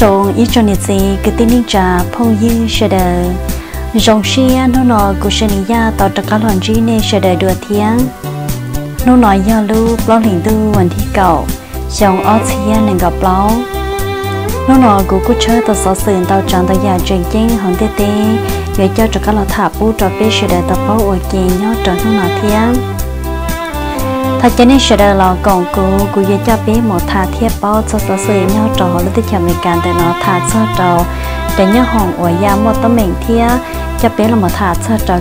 song ít cho nít gì tin tên cha trà phong dư sẽ đờ dòng xe nó nọ của sẽ nín ya tỏ trật cả hoàn trí nên sẽ đờ được thiang nó nói ya lu lo hình tư hoàn thi cầu dòng ở thiang nên gặp lâu nó nọ của cô chơi tờ sở sườn tàu tròn tàu già truyền chén hòn tê tê. Để cho trật cả lo thả bu trò bê sẽ đờ tập bao ổi kề nhau trò nó nọ thiang tiếng thật cho nên sẽ là cho một thả thiết cho sợ sườn mình nó thả trâu một tấm mình cho là một thả trâu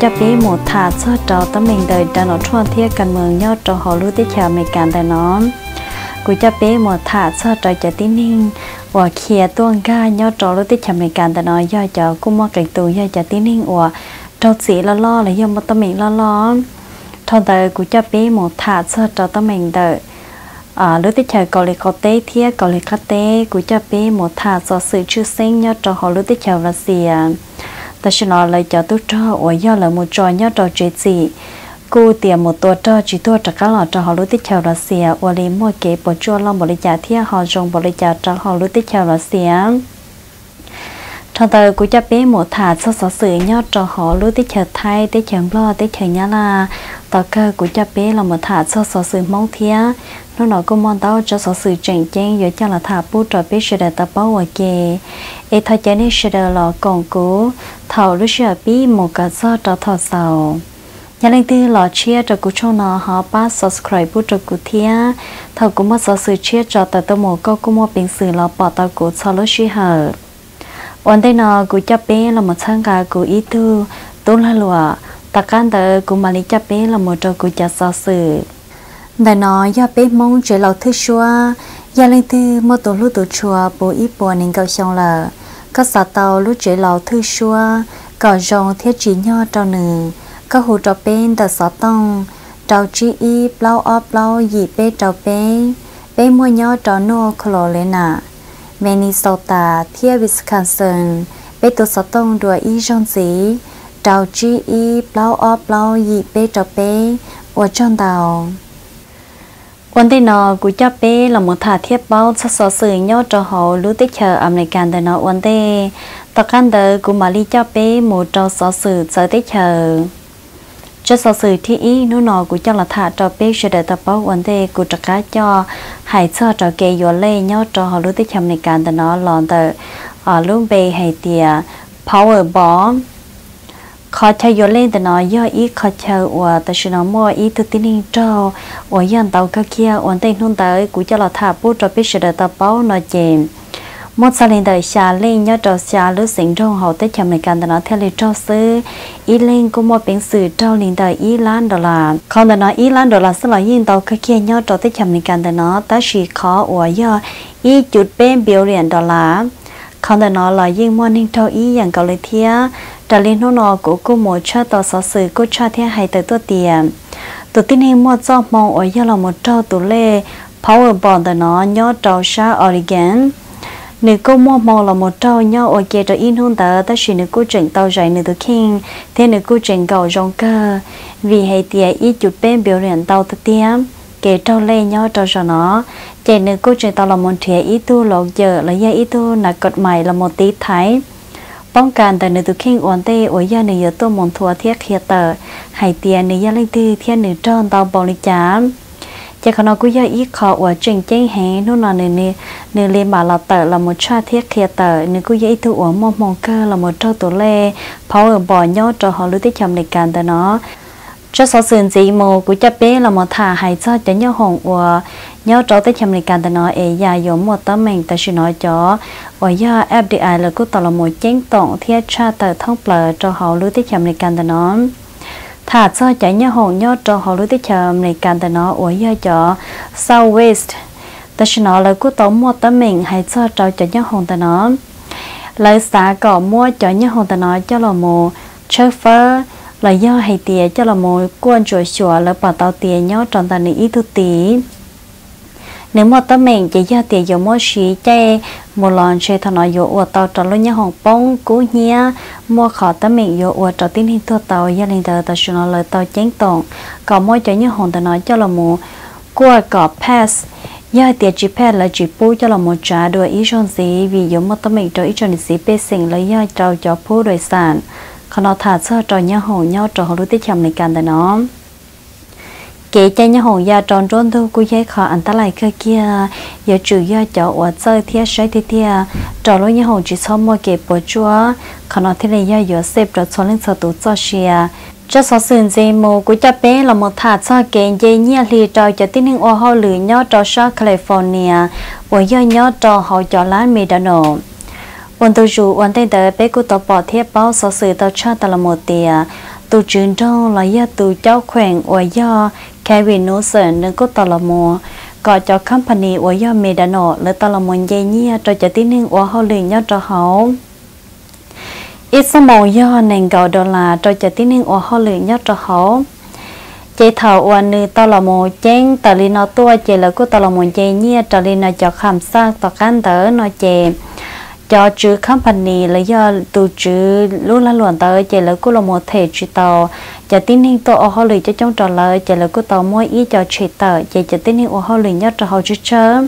cha trâu một thả trâu tấm mình đời đã nó chuan thiết cần mừng nhớ trâu họ lúc tiếp theo mình càng nó. Một thả cho trâu cho tín ninh và kia tuôn ga nhớ trâu lúc tiếp chào mình càng nó do cho cũng mong cái tụ do cho tín ninh và trâu chỉ lo lo là do một tấm mình lo lo thôi đời cũng cho bé một thả cho cho tấm mình đời à lúc tiếp theo gọi là có tế thiết gọi là có tế cũng cho bé một thả cho sự chư sinh nhớ cho họ lúc tiếp theo là gì à? Ta sẽ nói lời cho tôi cho ở do là một trò nhớ trò chuyện gì? Cô tiền một tổ cho chỉ tôi cho các lọ cho họ lúc tiếp theo là gì à? Ở đây mua kế bỏ chua lòng bỏ lấy trả thiết họ dùng bỏ lấy trả cho họ lúc tiếp theo là gì à? Trong tờ của cha bé một thả cho sở sự nhớ cho họ lúc tới chờ thay tới chờ lo tới chờ nhá là, tờ cơ của cha bé là một thả cho sở sự mong thía. Nó nói cô mong tao cho sở sự chỉnh chén giờ cho là thả bút cho biết sẽ tập bao ở kề e thay cho nên sẽ lo còn cố. Thầu lúc sẽ biết một cái do cho thọ sầu nhà linh tư lọ chia cho cô cho nó, họ ba subscribe bút cho cô thía. Thầu cũng mất sở sự chia cho tờ tao một câu cũng mua bình sự lọ bỏ tao cô cho lúc sẽ hở ổn đây nó cứ chấp bé là một sáng cả cứ ý tư tốt là lụa, ta can tờ cứ mà lý cho bé là một trò cứ cho sở sự. Đại nó do bé mong chỉ lâu thứ chua gia lên tư một tổ lúc tổ chua bố ít bùa nên cầu xong là các xã tàu lúc chỉ lâu thứ chua có rong thiết trí nho trâu nữ các hồ trâu bên đã xã tông. Trâu trí y bao ấp bao gì bê trâu bé bé mua nho trâu nô Carolina เมนิสต้าเทียวิสคอนซินเปตัวสตงดัวอีจงสีดาวจีอีเปล่าออเปล่ายีเปจอเปอวจอนดาววันที่นอกูจะเป้หลมถาเทียบเป้าสะสอสื่อย่อจอหอรู้ติเชออเมริกันเดนอวันเตตอกันเดอกูมาลีจะเป้หมูจอสอสื่อเจอติเชอ cho sở sự thi ý nó nọ của cho là thả cho bé sẽ để tập báo vấn đề của tất cá cho hãy cho cho kê vô lê nhau cho họ lúc tích chờ American để nó lòn tờ. Ở lúc bê hay tìa power bomb. Khó chơi vô lên thì nó do ý khó chơi và ta sẽ nói mua ý thực tin cho ở dân tàu các kia vấn đề luôn tới của cho là thả bút cho biết sẽ để tập báo nói chèn một sao lên đời xà linh nhớ trò xà lứa sinh trong hậu tết chậm này cần nó theo lời trò sư ý linh cũng một biển sự trao linh đời ý lan đó là không ta nó ý lan đó là sẽ là yên tàu các kia nhớ trò tết chậm này cần nó ta chỉ khó ủa do ý chút bên biểu hiện đó là không ta nó là yên mua nên trao ý dạng cầu lời thia trả lên nó nó của cô một cho tàu sở sự cô cho thế hay tới tôi tiền tôi tin hình một cho mong ở do là một trâu tủ lệ power bond nó nhớ trâu xa origin nếu cô mua mò là một trâu, nhau ở kia cho in hôn tớ ta chỉ nếu cô chỉnh tàu dạy nếu tôi kinh thế nếu cô chỉnh cầu rong cơ, vì hay tiề ít chút bên biểu hiện tàu tự tiêm kể trâu lê nhau trâu cho nó. Chạy nếu cô chỉnh tàu là một thìa ít tu lộ giờ là gia ít tu là cột mày là một tí thái. Bóng càn tại nếu tôi kinh ổn tê ở gia nếu tôi muốn thua thiết kia tờ hay tiề nếu gia lên tư thiên nếu trâu tàu bò lịch chám chỉ còn nó cứ giờ ít khó và chỉnh chỉnh hè nó là nè nè nè lên mà là tờ là một cha thiết kia tờ nè cứ giờ ít thu uống mong mong cơ là một trâu tổ lê ở bỏ nhau cho họ lưu tiết chậm để cản tờ nó cho số sườn gì mồ của chấp bé là một thả hay cho cho nhau hồng và nhau tiết tới để lịch tờ nó ấy giờ giống một tấm mình ta chỉ nói cho và giờ FDI là cứ tỏ là một chính tổng thiết cha tờ thông bờ cho họ lưu tiết tới để lịch tờ nó thả thà cho chạy nhau hồn nhau cho họ lối tới chậm này càng từ nó ủa do cho sau waste, ta sẽ nói là cứ tống mua tấm mình hay cho cho chạy nhau hồn tại nó. Lời xã cỏ mua cho nhau hồn tại nó cho là một chauffeur lời do hay tiền cho là một quân chuột chùa là bảo tao tiền nhớ tròn này ít tu tí nếu mà tớ mình chỉ do tiền dùng mua xí che một lần chơi thằng nói dụ ở tàu trở lên nhà hàng bông cú nhia mua khó tớ mình dụ ở trở tin hình thua tàu gia đình tớ tớ nói lời tàu chén tổng còn mua cho nhà hàng tớ nói cho là mua. Qua có pass. Giờ tiệt chỉ pass là chỉ bố cho là một trả đôi ý chọn gì vì giống một tấm mình cho ý chọn gì bê sinh lấy giờ trâu cho bố đời sản. Còn nó thả sơ cho nhau hồ nhau cho họ lúc tiết chậm này càng nó kể cho nhà hồng gia tròn tròn thu cô dây khó anh ta lại cơ kia giờ chủ gia cho ở chơi thia sấy thì thia tròn lối nhà hồng chỉ xong mà kể bỏ chúa khả nói thế này giờ giờ xếp trò cho lên sở tụ cho xia, cho số sườn dây mồ của cha bé là một thả cho kèn dây nhia lì trò cho tin hình ô hô lửa nhỏ trò sa California và do nhỏ trò họ cho lá mì đã nổ quân tôi dù quân tên tới bé bỏ thiết bao số sự tao cho tao là tiền tu trường trong là do tu cháu khỏen ở do Kevin Wilson nâng có tàu là mùa có cho company ở do mẹ đã nọ là tàu là mùa dây nhia cho cho tin nên ở họ liền nhau cho họ ít số màu do nền gạo đô la cho cho tin nên ở họ liền nhau cho họ chị thảo ở nữ tàu là mùa chén tàu lên nó tua, chị là có tàu là mùa dây nhia tàu lên nó cho khám sát tàu cán tớ nó chèm cho chữ company là do tu chữ lúc là luận tới, chỉ là cô là một thể chữ tàu cho tin hình tổ ở họ lì cho trong trò lời, chỉ là cô tàu mỗi ý cho chữ tờ chỉ cho tin hình ở họ lì nhất cho họ chữ chớ.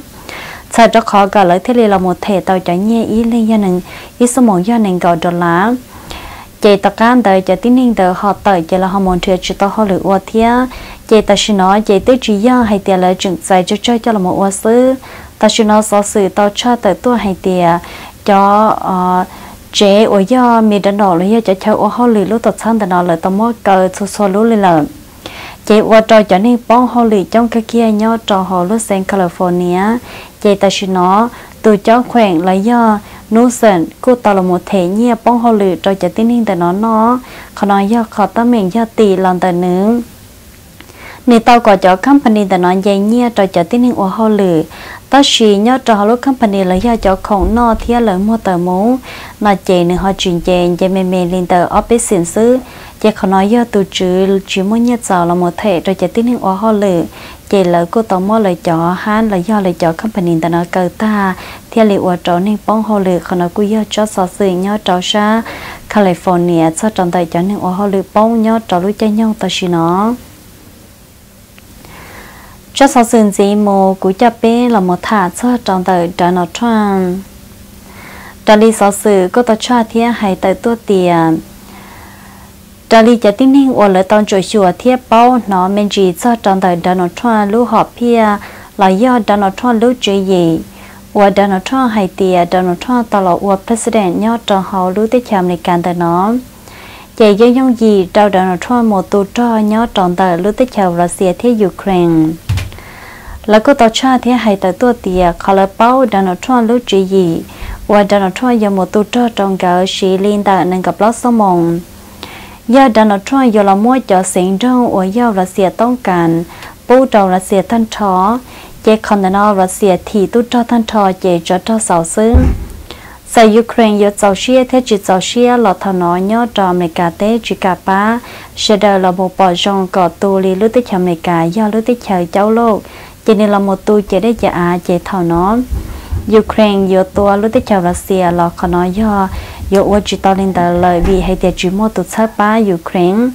Sao cho khó gọi lời thế là một thể tàu cho nhẹ ý lên do nên ý số một do nên gọi đô lá. Chỉ tất cả đời cho tin hình tờ họ tới, chỉ là họ muốn thuê chữ tàu họ lì ở thia chỉ ta xin nói, chỉ tới chỉ do hay tiền là chừng dạy cho chơi cho là một ô sư ta xin nói số sự tàu cho tới tua hay tiền cho ờ, chế ở do mình đã nọ rồi cho cháu ở họ lì lúc tập sang đã nọ là tao mua cờ số số lúc lì là chế qua trò cho nên bong họ lì trong cái kia nhau trò họ lúc sang California. Chế ta xin nó từ cho khoảng là do nô sen cô ta là một thể nhia. Bong họ lì trò cho tin hình đã nó nó còn nói do khó tâm mình do tỷ làm tài nướng nên tao có cho company đã nói dây nhia cho cho tin hình ô hô lử. Ta chỉ nhớ cho họ lúc company là do cho khổng nó thì là mua tờ mũ. Nó chạy nên họ chuyển chạy chạy mê mê lên tờ office xin sư chạy khó nói do từ chữ chỉ mua nhia giàu là một thể cho cho tin hình ô hô lử. Chạy lỡ cô tao mua lời cho hắn là do lời cho company đã nói cờ ta. Thì là ô trò nên bóng hô lử khó nói cú do cho sọ sự nhớ cho xa California, cho trọng tài cho nên ô hô lử bóng nhớ cho lúc chạy nhau ta chỉ nó cho sau sườn gì mồ cú cho bé là một thả cho trong tờ trở nó tròn trở đi sau sự cô ta cho thia hay tờ tua tiền trở lý cho tin hình ổn lời tông chủ chùa thia bao nó men chỉ cho trong tờ trở nó tròn lũ họ pia là do trở nó tròn lũ chuyện gì và Donald Trump hay tìa Donald Trump tỏ lộ và President nhớ trò hậu lưu tế chạm này càng tờ nó. Chạy dân dân gì trao Donald Trump một tù cho nhớ tròn tờ lưu tế chạm Russia thế Ukraine. อเนี่ยจ่อชาแคลิฟอร์เนียจ่อจังใจจ่อนึงว่าเขาเลยป้องเนี่ยจ่อรู้ใจเนี่ยตัวชีเนาะ cho sau sinh gì mồ của cha bé là một thả cho trong đời trở nó tròn trả lý sau sự có tao cho thiên hay tới tua tiền trả lý cho tin hình ở lại tao chỗ chùa thiên bao nó mình chỉ cho trong đời trở nó tròn lũ họ pia là do trở nó tròn lũ chơi gì và trở nó tròn hay tiền trở nó tròn tao là và president nhớ trong họ lũ tới chạm này càng tới nó chạy do những gì trao trở nó tròn một tu cho nhớ trong đời lũ tới chào Russia thế Ukraine là có tàu cha thì hay tại tua tiề khó là bao đã nó cho lúc chỉ gì và đã nó cho giờ một tu cho trong cả sĩ liên tại nên gặp lót sông mộng giờ đã nó cho giờ là mua cho sinh trong và giờ là xìa tông cản bố đầu là xìa thân chó chế còn nó là xìa thì tu cho thân chó chế cho cho sáu xứ Sa Ukraine yo tàu xia thế chỉ tàu xia là thằng nó nhớ cho America tế chỉ cả ba sẽ đời là một bộ rong có tu li chỉ nên là một tu chỉ để trả à chỉ thảo nó Ukraine yo tua, lúc tới chào Russia là khó nói do yo ở chỉ tao lên đời lời vì hay để chỉ một tụt sát ba Ukraine.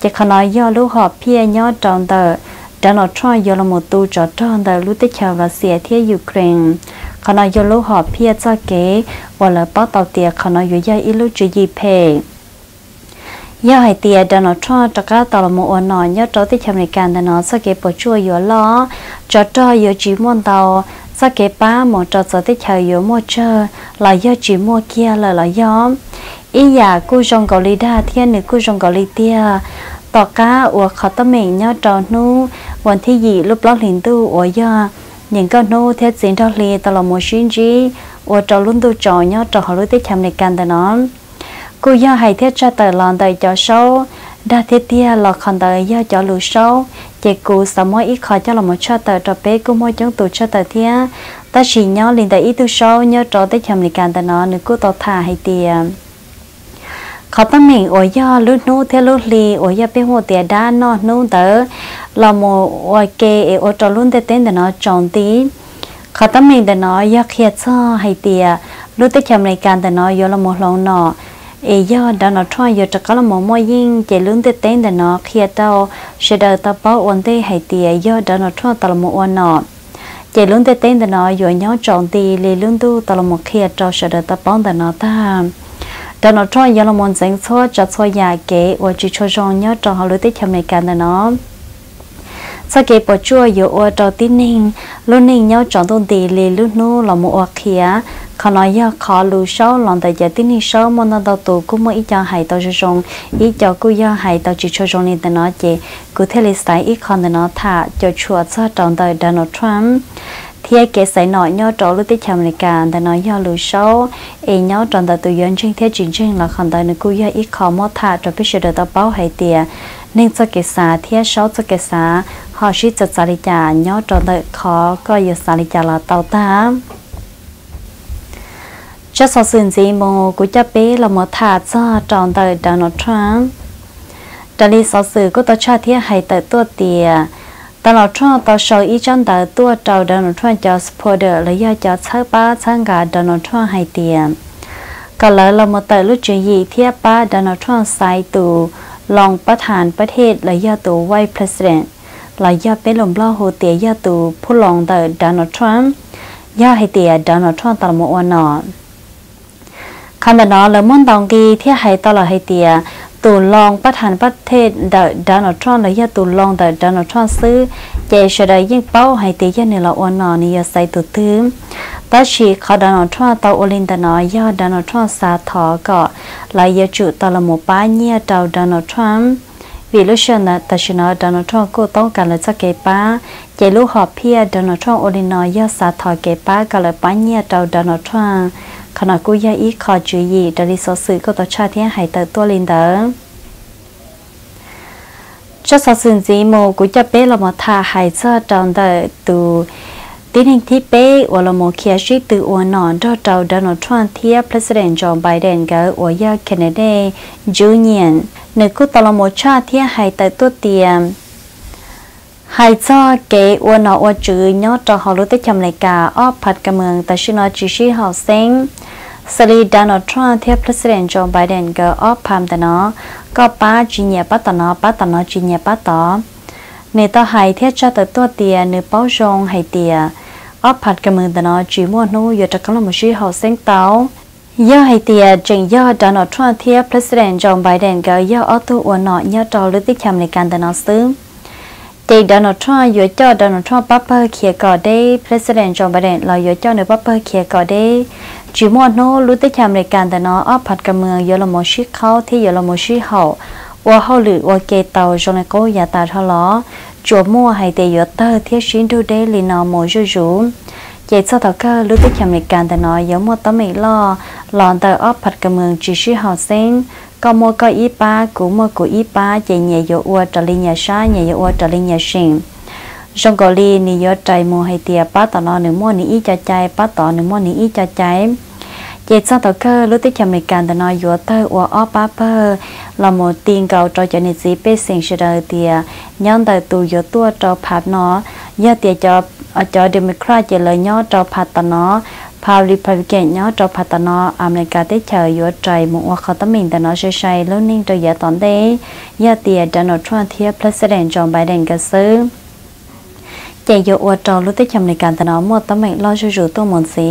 Chỉ khó nói do lúc họ pia nhớ trong đời đã nó cho yo là một tu cho trong đời lúc tới chào Russia thì Ukraine. Khó nói do lúc họ pia cho kế và là bắt đầu tiệc khó nói yo ya ít lúc chỉ gì phê ย่าให้เตียดนอทอตะกาตอลมอวนอนย่าจอที่ชำในการดนอสเกปช่วยอยู่ล้อจอจออยู่จีมวนเตาสเกป้าหมอจอจอที่เชยอยู่มัวเชอลายย่าจีมัวเกียเลยละย้อมอีอยากกู้จงเกาหลีดาเทียนหนึ่งกู้จงเกาหลีเตียต่อก้าอวเขาตะเมงย่าจอนู้วันที่ยี่รูปล้อลินตู้อวย่าnhững cái nô theo diễn ra li tao là một chuyến gì, và trò luôn tu trò nhớ trò họ lúc tới chăm này can nó cô do hay thiết cho tờ lòn tờ cho sâu đa thiết tia là còn tờ do cho lù sâu chị cô sao mỗi ít khó cho là một cho tờ cho bé cô mỗi chúng tụ cho tờ thia. Ta chỉ nhớ liền tờ ít tu sâu nhớ cho tới chầm lịch càng tờ nó nếu cô tỏ thả hay tia. Khó tâm mình ôi do lúc nô theo lúc lì ôi do bên hồ tia đa nó nô tờ. Là một ở kê ở trò luôn tên tên tờ nó tròn tí. Khó tâm mình tờ nó do kia cho hay tia. Lúc tới chầm lịch càng tờ nó do là một lòng nọ ê, do đó nó cho giờ chắc là mỗi mỗi yên chỉ lớn tới tên để nó khi tao. Sẽ đợi tao bảo ổn tê hay tiề do đó nó cho tao là một ổn nọ chỉ lớn tới tên để nó giờ nhau chọn tì, lì lớn tu, tao là một khi tao sẽ đợi tao bảo để nó ta. Đó nó cho giờ là một danh số cho số nhà kế và chỉ cho rong nhau cho họ lối tới chăm này cả để nó. Sau khi bỏ chua giờ ở trò tin ninh luôn ninh nhau chọn tôn tì, lì lúc nu là một ổn kia khó nói giờ khó lù sâu lòng tại giờ tin ninh sâu mà nó đầu tù cũng mới ít cho hay tao cho rong ít cho cô giờ hay tao chỉ cho rong nên tao nói chị cứ thế là sai ít con nó thả cho chua cho trong đời Donald Trump. Thì ai kể sai nói nhau trò lúc tới chăm này cả tao nói nhau lù sâu ấy nhau trong đời tự dân trên thế chính chính là con đời nó cô giờ ít khó mà thả cho biết sự được tao bảo hay tiền nên cho cái xã thì sáu cho cái xã họ chỉ cho xã lý trả nhớ cho đợi khó coi yêu xã lý trả là tàu ta. cho sao sườn gì mồ của cha bé là một thả cho tròn đời đã nó trắng trả lý sao sử của tôi cho thiết hay tới tua tìa ta lo cho tôi sợ ý trong đời tua trầu đã nó trắng cho supporter lấy do cho sáu ba sáng gà đã nó trắng hay tìa cả lời là một tờ lúc chuyện gì thiết ba đã nó trắng sai tù lòng bất hàn bất hết lấy do tù white president ลายยอดเป็นลมล่อโฮเตียยอดตูผู้ลองแต่ดานอทรัมยอดให้เตียดานอทรัมตลมอวนอน คันดนอเลมอนตองกีที่ให้ตลอดให้เตียตูลองประธานประเทศเดอดานอลทรัมป์และยาตูลองเดอดานอลทรัมป์ซื้อเจชดายิ่งเป้าให้เตียในละวันนอนี่ยาใส่ตัวทึมตาชีเขาดานอลทรัมป์ตาโอลินตนอยาดานอลทรัมป์สาทอก็ลายจุตลอดหมู่ป้าเนี่ยดาวดานอลทรัมป์vì lúc xưa là ta chỉ nói Donald Trump cô tông cả là cho cái ba chỉ lúc họ phía Donald Trump ở đây nói do sa thọ cái ba cả là ba nhia đầu Donald Trump khả năng cô ya ít khó chú ý để đi số sự cô tổ cha thiên hay tới tua lên đó cho số sự gì mồ của cha bé là một thà hay cho trong đời từ tiến hành thi bé và là một kia sĩ từ ở nọ cho đầu Donald Trump thiệp President Joe Biden cái ở ya Kennedy, Junior. Nếu cứ tao một cha thì hay tại tôi tiền hay cho cái ô nó ô chữ nhớ cho họ lúc tới chăm lại cả. Ở phật cả mường ta xin nói chỉ sĩ học sinh Sally Donald Trump theo President Joe Biden gỡ ở phàm ta nó có ba chỉ nhẹ bắt tao nó bắt tao nó chỉ nhẹ bắt tao nếu tao hay theo cho tới tua tiền nếu bao rong hay tiền ở phật cả mường ta nó chỉ mua nu giờ cho các làm một sĩ học sinh tao do hay tiền trình do Donald Trump theo President Joe Biden gỡ do ở tu ở nọ nhớ trò lưu tích lại cả ta nó sớm thì Donald Trump vừa cho Donald Trump bắp bơ kia có đê President Joe Biden là vừa cho nữ bắp bơ kia có đê chỉ muốn nó lúc tới chạm chăm càng can nó ở phật cảm ơn giờ là một chiếc khâu thì giờ là một chiếc hậu và hậu lử và kê tàu cho này có nhà ta thôi lo chúa mua hay để giờ tơ thiết xuyên đu đê lì nào một rủ rủ vậy sau đó cơ lúc tới chạm chăm càng can nó giống một tấm mỹ lo lòn tờ ốp phật cầm mường chỉ sư hậu sinh có mua có ít ba cũng mua của ít ba chạy nhẹ dỗ ua trở lên nhà sa nhẹ dỗ ua trở lên nhà sinh trong gọi li ni yo trái mua hay tiệt ba tao nó nửa mua ni ít cho trái ba tao nửa mua ni ít cho trái vậy sau tàu cơ lúc tiếp chăm ngày càng tao nó yo tờ ua ó ba bơ là một tiền cầu cho cho nên gì bé sinh sự đời tiệt nhân tại tu yo tua cho phạt nó giờ tiệt cho cho democrat chỉ lời nhau cho phạt tao nó พาริพับเกนเนาะจอพัฒนาอเมริกาได้เฉยอยู่ใจมุว่าเขาต้องมีแต่เนาะใช้ใช้แล้วนิ่งตัวอย่าตอนเด้ยาเตียดานอลทรัมป์เทียบ president จอห์นไบเดนก็ซื้อเจยอวดจอรู้ได้จำในการแต่เนาะมั่วต้องไม่รอจู่ๆตัวมนสี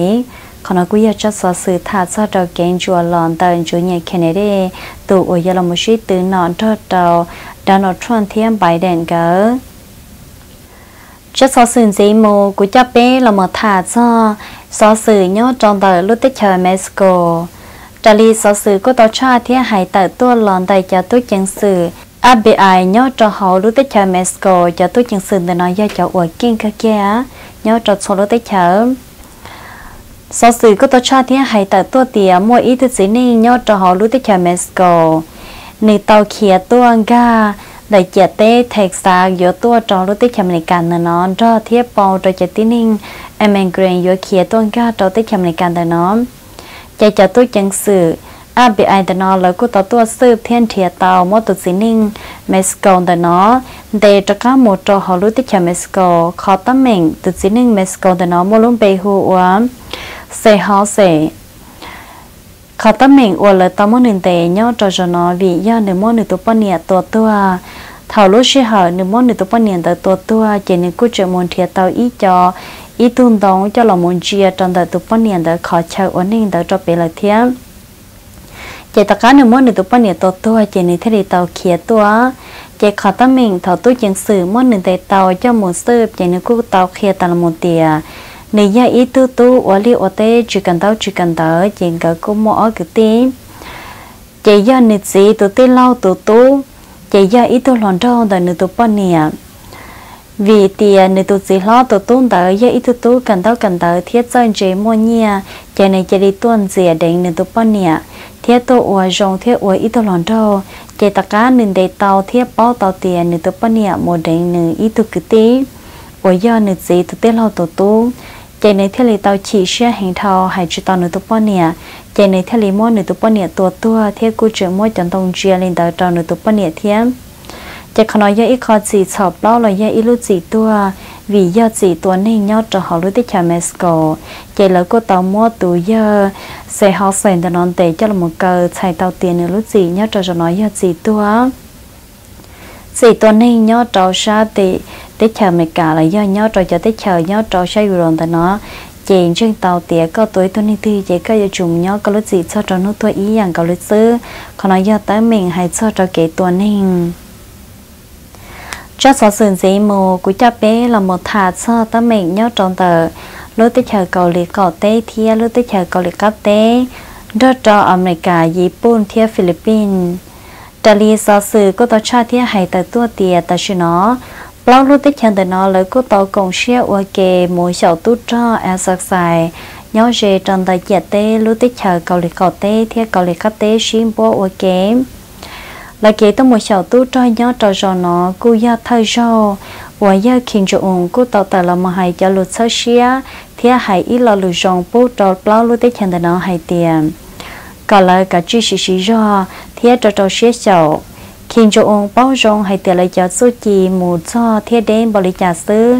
ขณะกูอยากจะสอสื่อถาดซอดเราเกงจัวหลอนตอนจูเนียเคนเนดีตัวโอยาลมุชิตื่นนอนทอดเราดานอลทรัมป์เทียมไบเดนก็จะ cho so sừng gì mù của cho bé là một thả cho so sử nhớ trong tờ lúc tết chờ Mexico trả lý so sử của tàu cho thì hãy tờ tua lòng tay cho tôi chân sử ABI nhớ cho họ lúc tết chờ Mexico cho tôi chân sử để nói do cho ở kinh cơ kia. Nhớ cho số lúc tết chờ so sử của tàu cho thì hãy tờ tua tìa mua ít thứ gì nên nhớ cho họ lúc tết chờ Mexico nên tàu khía tuôn ga đại chia tế thạch xa yếu tua trong lúc tích chậm này cản nó cho thiết bao cho chế tín hình. Em anh green yếu kia tuân ca cho tích chậm này cản nó. Chạy cho tôi chẳng sự. À bị ai nó là cô tao tua, sư, thiên thiệt tàu, mô tụt xí ninh. Mexico đó nó. Để cho các một trò, họ lúc tích chậm Mexico. Khó tâm mình, tụt xí ninh Mexico đó nó mua luôn bề hùa sẽ họ sẽ khó tâm mình ủa lời tao muốn nên tệ nhau cho cho nó vì do nếu muốn được tụi bọn nhẹ tổ tua. Thảo lúc sẽ hỏi nếu muốn được tụi bọn nhẹ tổ tổ tua, chỉ nên cứ chờ muốn thiệt tao ý cho. Ý tương đồng cho lòng muốn chia trong đời tụi bọn nhẹ đời khó chờ ổn định đời cho bé lời thiệt chỉ tất cả nếu muốn được tụi bọn nhẹ tổ tua, chỉ nên thấy tao kia tua. Chỉ khó tâm mình thảo tu chiến sử muốn nên tệ tao cho muốn sớp chỉ nên cứ tao kia tao là một này ya ý tu tu ở li ở tê chỉ cần tao chỉ cần tao chỉ cần cô mua ở cái tí chỉ ya nị gì tu tê lâu tu tu. Chỉ ya ít tu lòn trâu đời nị tu bao nè vì tiền nị tu gì lo tu tu đời ya ít tu tu cần tao cần tao thiết dân chỉ mua nhia chỉ này chỉ đi tuần gì để nị tu bao nè thiết tu ở rong thiết ở ít tu lòn trâu chỉ tất cả nị để tao thiết bao tao tiền nị tu bao nè mua đến nị ít tu cái tí ở ya nị gì tu tê lâu tu tu chạy này theo lý tàu chỉ xe hình thao hay chỉ tàu nữ tụ bao nè chạy này theo lý mua nữ tụ bao nè tua tua theo cú trưởng mua chọn tông chia lên tàu tàu nữ tụ bao nè thêm chạy khó nói ít khó gì chọc bao là do ít lúc gì tua vì do gì tua nên nhau cho họ lúc tới chào Mexico chạy cô tàu mua tụ giờ sẽ họ xem cho nón tệ cho là một cờ xài tàu tiền nữa lúc gì nhau cho cho nói do gì tua gì tua nên nhau cho sa thì tết chờ mày cả là do nhau trò cho tết chờ nhau trò say rồi ta nó. Chèn trên tàu tía có tuổi tôi nên thì chị có chung nhau có lúc gì cho trò nó tôi ý rằng có lúc xứ. Còn nói do tới mình hay cho trò kể tuần hình. Cho sở sườn dĩ mù của cha bé là một thà cho tới mình nhau trong tờ. Lúc Tết chờ cầu liệt cỏ tê thia lúc Tết chờ cầu liệt cắp tê đó cho America, Japan, thia Philippines. Trả lý sở sự có tổ cha thia hay tờ tua tìa tờ chứ nó long rút tích chân từ nó lấy cô tàu công xe ở kề mỗi sầu tu cho ăn sạc xài nhớ về trong thời gian tê, lúc tích chờ cầu lịch cầu tê theo cầu lịch khách tê xin bố ở kề là kề tôi mỗi sầu tu cho nhớ trò trò nó, cô ya thay cho và ya kinh cho ông cô tàu tờ là một hay cho lụt sơ xe theo hay ít là lụt rong bố trò bao lúc tích chân từ nó hay tiền. Còn lại cả chi sĩ sĩ do theo trò trò xe sầu khi cho ông bao rong hay tiền lời cho số chỉ mù cho thiết đến bảo lý trả sư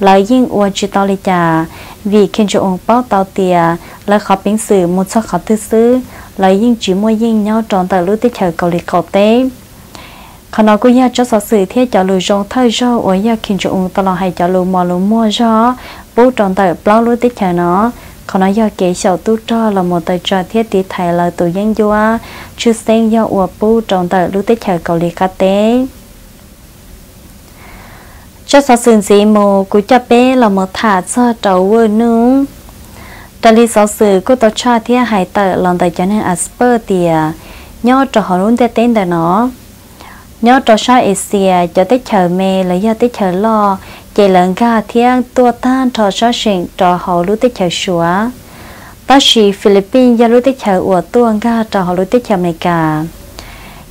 lời yên ua chỉ tao lý trả vì khi cho ông bao tao tiền lời khó biến sử mù cho khó thứ sư lời yên chỉ mua yên nhau tròn tại lũ tiết chờ cầu lịch cầu tế. Khả năng của nhà cho sở sự thiết cho lưu rong thay cho ua nhà khi cho ông tao hay cho lưu mò lũ mua cho bố tròn tại bao lũ tiết chờ nó. เขาnói do kế sầu tu cho là một tài trợ thiết tí thầy là tù dân dua chú sen do ua pu trong tờ lưu tích chờ cầu lý khá tế cho sở sự gì mù của cho bé là một thả cho trâu vơ nướng trả lý sở sự của tổ cho thiết hại tờ lòng tài cho nên asper tìa nhớ cho họ luôn tên tờ nó Nhớ cho sa Asia cho tới chờ mẹ là do tới chờ lo chỉ lần ga thiên tua tan cho sa sinh cho họ lúc tới chờ sủa ta chỉ Philippines do lúc tới chờ của tua ga cho họ lúc tới chờ mẹ cả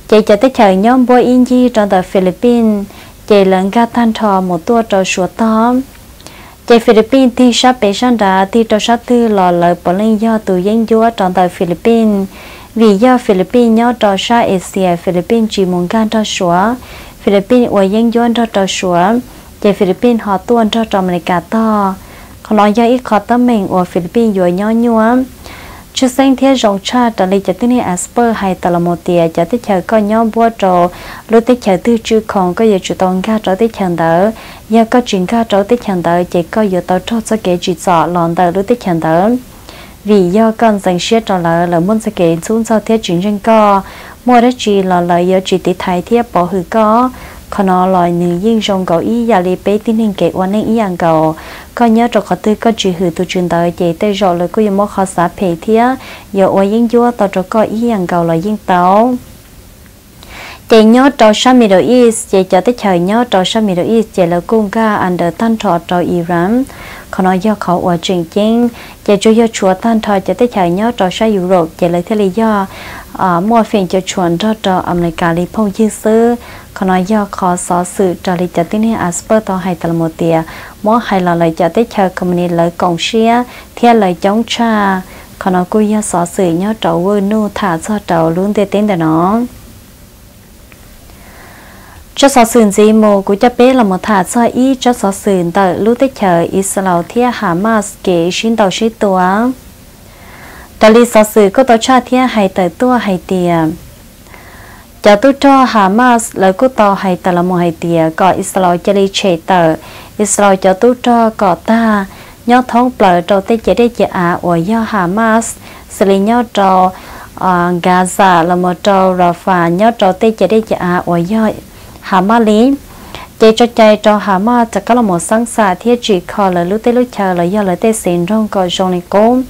chỉ cho tới chờ nhóm bôi in di trong tờ Philippines chỉ lần ga tan cho một tua cho sủa to chỉ Philippines thì sắp bị sang đã thì cho sát tư lò lời bỏ lên do từ dân chúa trong tờ Philippines vì do Philippines nhớ trò sa Asia, Philippines chỉ muốn gan trò sủa Philippines ở dân dân trò trò sủa chỉ Philippines họ tuân trò trò cả to. Còn nói do ít khó tâm mình ở Philippines rồi nhỏ nhúa. Chú sinh thế rộng cha trở lại cho tên Asper hay tờ là một tia cho tới chờ có nhóm bua trò lúc tới chờ tư chư còn có giờ chủ tông ca trở tới chờ đỡ giờ có chuyện ca trở tới chờ đỡ chỉ có giờ tao cho cho kể chuyện rõ lòn đỡ lúc tới chờ đỡ vì do con dành xe cho là là muốn sẽ kể xuống sau thiết chuyển trên co. Mua đất chỉ là lợi do chỉ để thay thiết bỏ hư có còn nó loại nữ yên trong cầu ý và lý bế tin hình kể quan nên ý ăn cầu có nhớ cho có tư có chỉ hư tu truyền tới chỉ tới rồi là có mua khó xá phê thiết. Giờ ở yên vua tao cho có ý ăn cầu là yên tàu chị nhớ trò sa Middle East chị cho tới trời nhớ trò sa Middle East chị là cung ca under tan trò trò Iran. Còn nói do khẩu ở chuyện chính chị cho do chùa tan trò cho tới trời nhớ trò sa Europe, chị lấy thế lý do à mua phiền cho chuẩn trò trò America li phong dư sư còn nói do khó xó sự trò lý cho tiếng Asper to hay tờ một tia mua hay là lời cho tới trời community lời cộng xia theo lời chống cha. Còn nói cô do xó sự nhớ trò vơ nu thả cho trò luôn tới tên đó cho sở sườn gì mà cũng cha bé là một thả soi ý cho sở sườn tờ lúc tới chờ Israel thiết Hamas kể xin tàu sĩ tua tờ lý sở sườn có tổ cha thiết hay tờ tua hay tiền cho tôi cho Hamas là cô tàu hay tờ là một hay tiền có Israel cho đi chế tờ. Israel cho tôi cho có ta. Nhau thông bờ cho tới chế để chế à của do Hamas. Xử lý nhau cho ờ, Gaza là một trâu Rafah nhau cho tới chế để chế à của do hà ma lý. Chế cho chạy cho hà ma chắc các là một sáng xa thiết chỉ khó là lúc tới lúc chờ là giờ là tới xin trong có dòng này cũng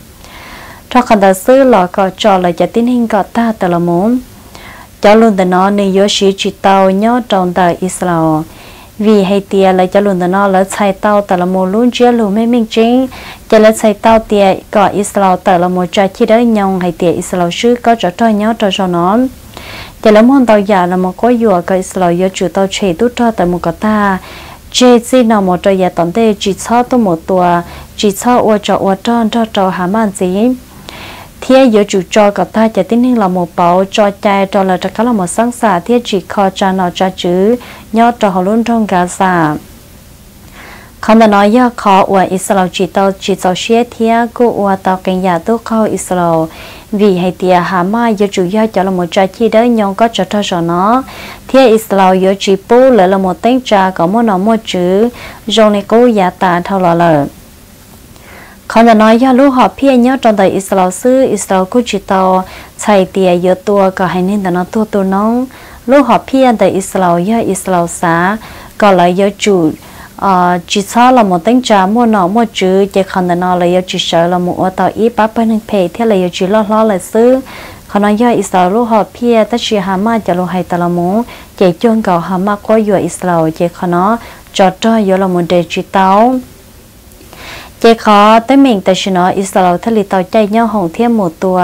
cho khả đạo sư là có cho là cho tiến hình có ta tự là muốn cho luôn từ nó nên yếu sĩ chỉ tàu nhớ trong đời Israel. Vì hay tia là cho luôn từ nó là chạy tàu tự là một luôn chia luôn mấy mình chính cho là chạy tàu tia có Israel tự là một trái chi đó nhau hay tia Israel sư có cho cho nhớ cho cho nó giờ là món tao giả là một có vừa cái Israel do chủ tao chạy tốt cho tại một cái ta. Chế gì nào một trò giờ tổng tê, chỉ cho tôi một tua chỉ cho ô cho ô tròn cho cho hàm ăn gì? Thế yếu chủ cho cái ta chỉ tin hình là một bảo, cho chạy cho là chắc là một sáng xả. Thế chỉ khó cho nó cho chữ nhớ cho họ luôn trong cả xả. เขาจะน้อยย่าลูกหอบเพี้ยนยอดจนแต่อิสราซื้ออิสราคุจิตอใช้เตียเยอะตัวก็ให้นิ่งแต่น้องตัวตัวน้องลูกหอบเพี้ยนแต่อิสราย่าอิสราสาก็เลยเยอะจุดอ่าจิตซาเราหมดตั้งจามั่วหนอมั่วจื้อเจ้าคันแต่นอเลยเยอะจิตเฉยเราหมดต่ออีปั๊บไปหนึ่งเพจที่เลยเยอะจุดล้อล้อเล ờ chỉ sao là một tính trả mua nó mua chữ chỉ còn nó là yêu chỉ sợ là một ô tàu ý ba bên hình phe, thế là yêu chỉ lo lo là xứ. Còn nói yêu Israel lúc họ pia ta chỉ hà ma cho lo hay tao là muốn chỉ chuyên cầu hà ma có yêu Israel, chỉ còn nó cho cho yêu là một đề chỉ tao chỉ có tới mình tới xin nói Israel thay lì tao chạy nhau hồng thiên một tua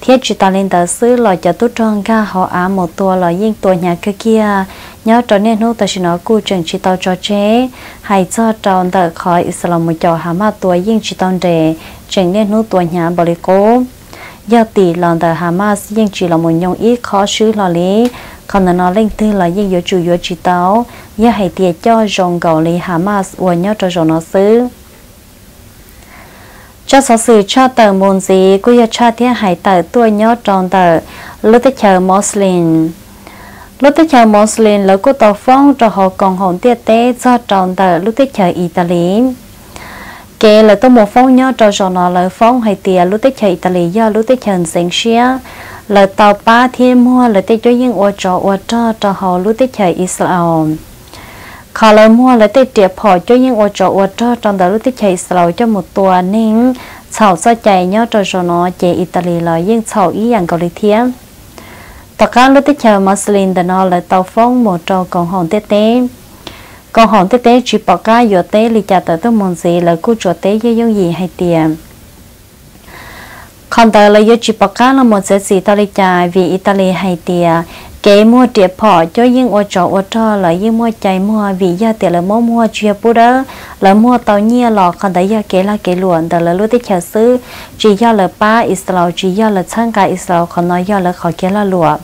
thiết chỉ tao lên tới xứ, lo cho tu trang ca họ á một tua lo riêng tua nhà kia kia nhớ trở nên nô ta chỉ nói cô trường chỉ tàu cho chế. Hay cho tròn tờ khỏi Islam một trò hàm mà tuổi yên chỉ tàu để. Trường nên nô tuổi nhà bảo lý cố. Giờ tỷ lần tờ Hamas yên chỉ là một nhông ít khó xứ lo lý. Còn nó lên tư là yên yếu chủ yếu chỉ tàu giờ hay tiệt cho rồng gạo lý Hamas của nhớ cho rồng nó xứ. Cho sở sự cho tờ môn gì cũng như cho thiết hải tờ tuổi nhớ tròn tờ lúc tới chờ Moslin lúc tới chào Moslin là cô tàu phong cho họ còn hồn tiết tế cho tròn tờ lúc tới chờ Italy. Kể là tôi một phong nhớ cho cho nó là phong hay tiền lúc tới chờ Italy do lúc tới chờ sinh xia. Là tàu ba thiên mua, là tới cho những ô trò ô trò cho họ lúc tới chờ Israel. Khá là mua, là tới tiệp họ cho những ô trọ ô trọ trong đó lúc tới chạy Israel cho một tua nên sau sao chạy nhớ cho cho nó chạy Italy là những sau ý dạng cầu lý thiên tất cả lúc tết chờ Muslim đó nó là tàu phong một trò còn hòn tết tế, còn hòn tết tế chỉ bỏ cá giờ tế li chả tới tôi muốn gì là cô chỗ tế với những gì hay tiền còn tới là giờ chỉ bỏ cá là một sẽ gì tao li chả vì Italy hay tiền kế mua tiệp phỏ cho những ô chó ô cho là những mua chạy mua vì gia tiền là mua mua chia bù đó là mua tàu nhia lọ còn đấy gia kế là kế luận đó là lúc đi chờ sư chỉ gia là ba Israel chỉ gia là sang cả Israel còn nói gia là khỏi kế là luận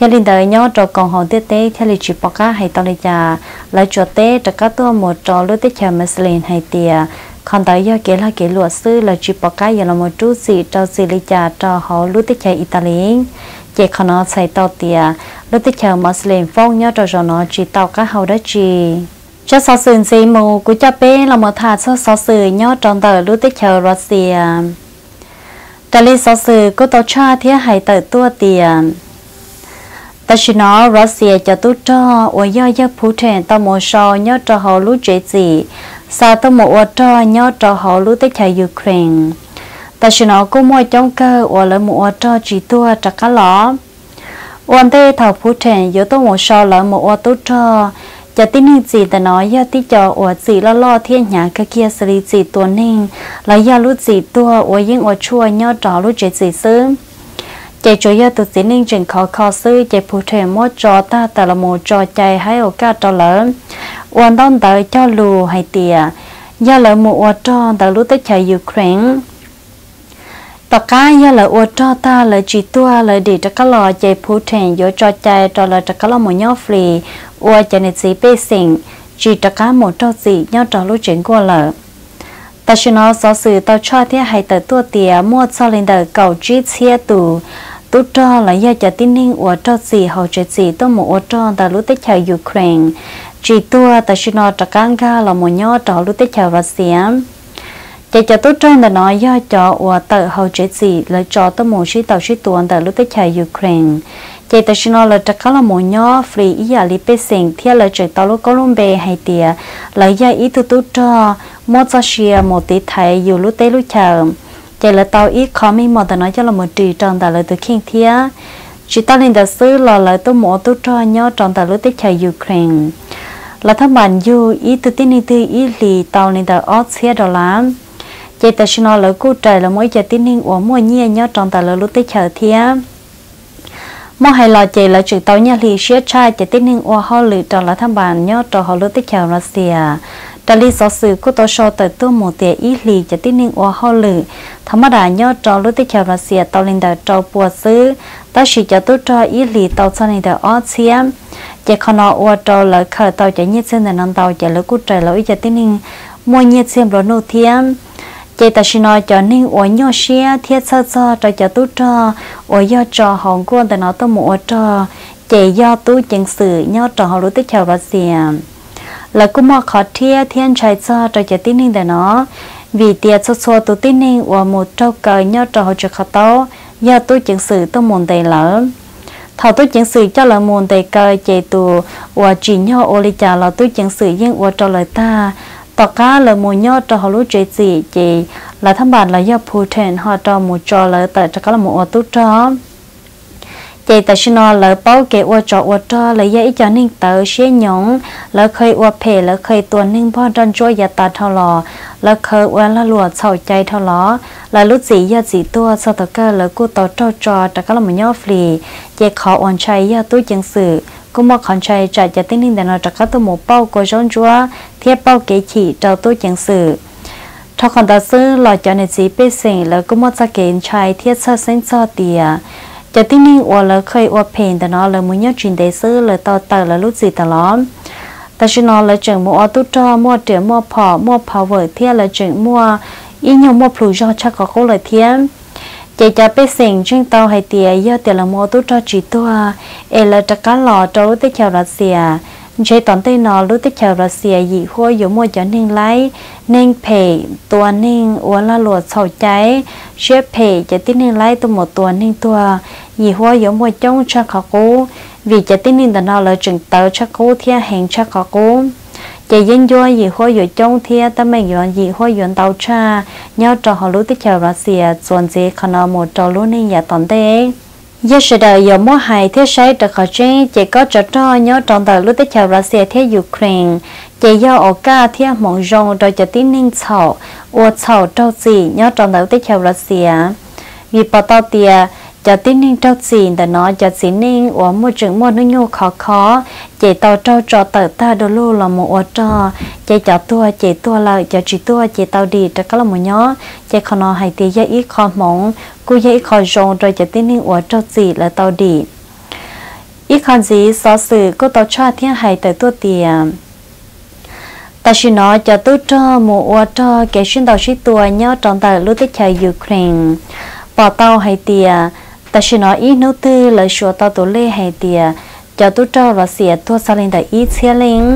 gia đình đời nhau trọ còn hòn tết tết theo lịch chụp bọc cá hay tàu lịch trà là chỗ tết trọ các tua một trò lúc đi chờ Muslim hay tiền còn tại giờ kế là kế luật sư là chỉ bọc cá giờ là một chút gì cho gì lịch trà cho họ lúc tích chờ Italy chỉ còn nó xây tàu tia lúc tiếp theo, Muslim phong nhớ cho nó chỉ tàu cá hậu đó chỉ. Cho sáu sự gì mù của cha bé là một thà cho sáu sự nhớ trong tờ lúc tiếp theo, Russia. Trả lý sáu sự của tàu cha thiết hay tờ tua tiền. Ta chỉ nói, Russia cho tu cho ở do do Putin tao một số nhớ cho họ lúc chế gì sao tao một ở cho nhớ cho họ lúc tiếp theo Ukraine? Ta chỉ nói cô mua trong cơ ở lại mua cho chỉ tua chắc cá lỏ ổn tê thảo phú trần yếu tôi một so lại mua ô tô cho. Cho tin hình gì ta nói, do tí cho ở gì lo lo thiên nhà cái kia xử gì tuần nên là do lúc gì tua ở những ở chua nhau trò lúc chuyện gì xứ. Chạy chỗ giờ tụi sĩ ninh chuyện khó khó sư chạy phụ thể mua cho ta ta là một trò chạy hay ở cả trò lớn ổn đông tới cho lù hay tìa. Do là mua cho trò ta lúc tới chạy Ukraine tất cả giờ là ô cho ta là chỉ tua là để cho các lò chạy phụ thèn yo cho chạy cho là cho các lò một nhau free ô cho nên gì bê sinh chỉ cho cả một trò gì nhau trò lúc chuyện qua là ta chỉ nó so sự tao cho thế hay tới tua tiề mua cho lên đời cầu trí chia tù. Tu cho là do cho tin ninh của cho gì hậu chế gì tôi một cho ta lúc tết chào Ukraine. Chỉ tua, ta chỉ nó cho căng ga là một nhỏ cho lúc tết chào Russia chỉ cho tôi trong là nói, do cho của tự hậu chế gì là cho tôi một suy tàu suy tuần tại lúc tới chạy Ukraine. Chỉ ta xin nó là chắc cá là một nhỏ free ý là li bê sinh thì là chỉ tàu lúc Colombia hay tiề là do ý tôi tôi cho một số xe một tí thầy dù lúc tới lúc chờ chỉ là tàu ý khó mi một nói cho là một trì trong tại là từ kinh thiệt chỉ ta lên đã xứ là lời tôi mua tôi cho nhau trong tại lúc tới chạy Ukraine. Là thằng bạn du ý tôi tin đi từ ý lì tàu lên đã ót xe đó lắm chị ta xin nói lời cô trời là mỗi giờ tin hình của mỗi nhia nhớ trong ta là lúc tới chờ thia. Mỗi hay là chị là chữ tàu nhà lì xía trai chị tin hình của họ lì trong là tham bàn nhớ trong họ lúc tới tết chạy xìa, ta lý do sự của tôi so tới tôi một tiền ý lì chị tin hình của họ lử thầm đà nhớ trong lúc tới chào xìa tàu lên đời trâu bùa xứ. Ta chỉ cho tôi cho ý lì tàu cho nên đời ở xìa, chị không nó hoa trâu là khởi tàu cho nhiệt sinh là nông tàu chỉ là cút trời lỗi cho tin hình mua nhiệt xem rồi nô thiên chỉ ta xin nói cho ninh ở nhỏ xia, thiết sơ sơ cho cho tu cho ở do cho hồng quân tại nó tôi mua cho chỉ do tu chân sự nhớ cho họ lúc tới chào Russia là cũng mà khó thiết thiên trái cho cho tin ninh để nó. Vì tiệt số số tu tin ninh ở một trâu cờ nhau cho họ cho khó tao do tu chứng sự tôi muốn đầy lỡ. Thầu tôi chứng sự cho là muốn đầy cờ chỉ tù và chỉ nhau ô li trả là tôi chứng sự nhưng ở cho lời ta. ต่อการเลยมูยอดจะฮอลุเจจีจีและทั้งบานเลยยอดพูเทนฮอจอมูจอเลยแต่จะก็ละมูอตุจอมเจแต่ชนอเลยเป้าเกอวจอวจอเลยยาอีจอนิ่งเตอเชี่ยหยงแล้วเคยอวเพแล้วเคยตัวนิ่งพ่อจอนช่วยยาตาทอลอแล้วเคยอวละหลวดเศร้าใจทอลอแล้วลุสียาสีตัวสตอเกอร์แล้วกู้ต่อเจ้าจอแต่ก็ละมูยอฟรีเจขออ่อนชัยยาตู้จังสื่อ cũng mà còn chạy trả cho tính đàn là trả có tôi một bao của giống chúa thiết bao kế chỉ cho tôi chẳng sử thọ còn ta sư lo cho nên gì bê sinh là cũng mà ra kiện chạy thiết sơ sinh sơ tìa cho tinh linh ở là khơi ở phèn แต่ nó là muốn nhớ chuyện đề sư là tao tờ là lúc gì tao lắm ta chỉ nói là chuyện mua tu cho mua tiền mua phò mua power vợ thiên là chuyện mua ý nhau mua phù cho chắc có khâu lời thiên chị cho biết sinh chúng tao hay tiề giờ tiề là mua tu cho chị tu em à. là chắc cá lò cho lúc tới chào Russia à. chế tổn tây nó lúc tới chào Russia gì hoa yếu mua cho nên lấy nên phe tua nên uống là lụa sầu cháy. Chế phe à. cho tin nên lấy tu một tua nên tua gì hoa yếu mua trong cho khó cố vì cho tin nên tao nó là chừng tao cho cố thiên hành cho khó cố chị dân cho gì khôi dụ trong thia ta mình dọn gì khôi dọn tàu cha nhau trò họ lú tích chờ ra xìa, dọn gì khả năng một trò lú nên giả tận tế. Giờ sự đời dọn mua hài, thế sai trò khỏi trên chỉ có trò trò nhau tròn tờ lú tích chờ ra xìa thế Ukraine. Chỉ do ở cả thia mong rong rồi cho tin nên sầu. Ua sầu trâu gì nhau tròn tờ lú tích chờ ra xìa. Vì bảo tao tiệt cho tin ninh trâu xin để nó cho xin ninh ở một trường môi nó nhô khó khó. Chỉ tao trâu trò tờ ta đồ lô là một ở trò. Chỉ cho tua, chỉ tua là, cho chỉ tua, chỉ tao đi cho cái là một nhó. Chỉ khó nó hay thì dễ ít khó mong cô dễ khó rong rồi cho tin ninh ở trâu gì là tao đi. Ít khó gì? So sự cô tao cho thiên hay tới tua tiền. Ta chỉ nói, cho tôi cho một ở trò cái xuyên đầu xí tua nhớ trong tờ lúc tới chơi Ukraine. Bỏ tàu hay tiền တရှင်တော်ဤနှုတ်သေးလျှောတော်တော်လေးဟဲ့တီယာကြတုတော်ရစီတောဆလင်းတဲ့ဤချေလင်း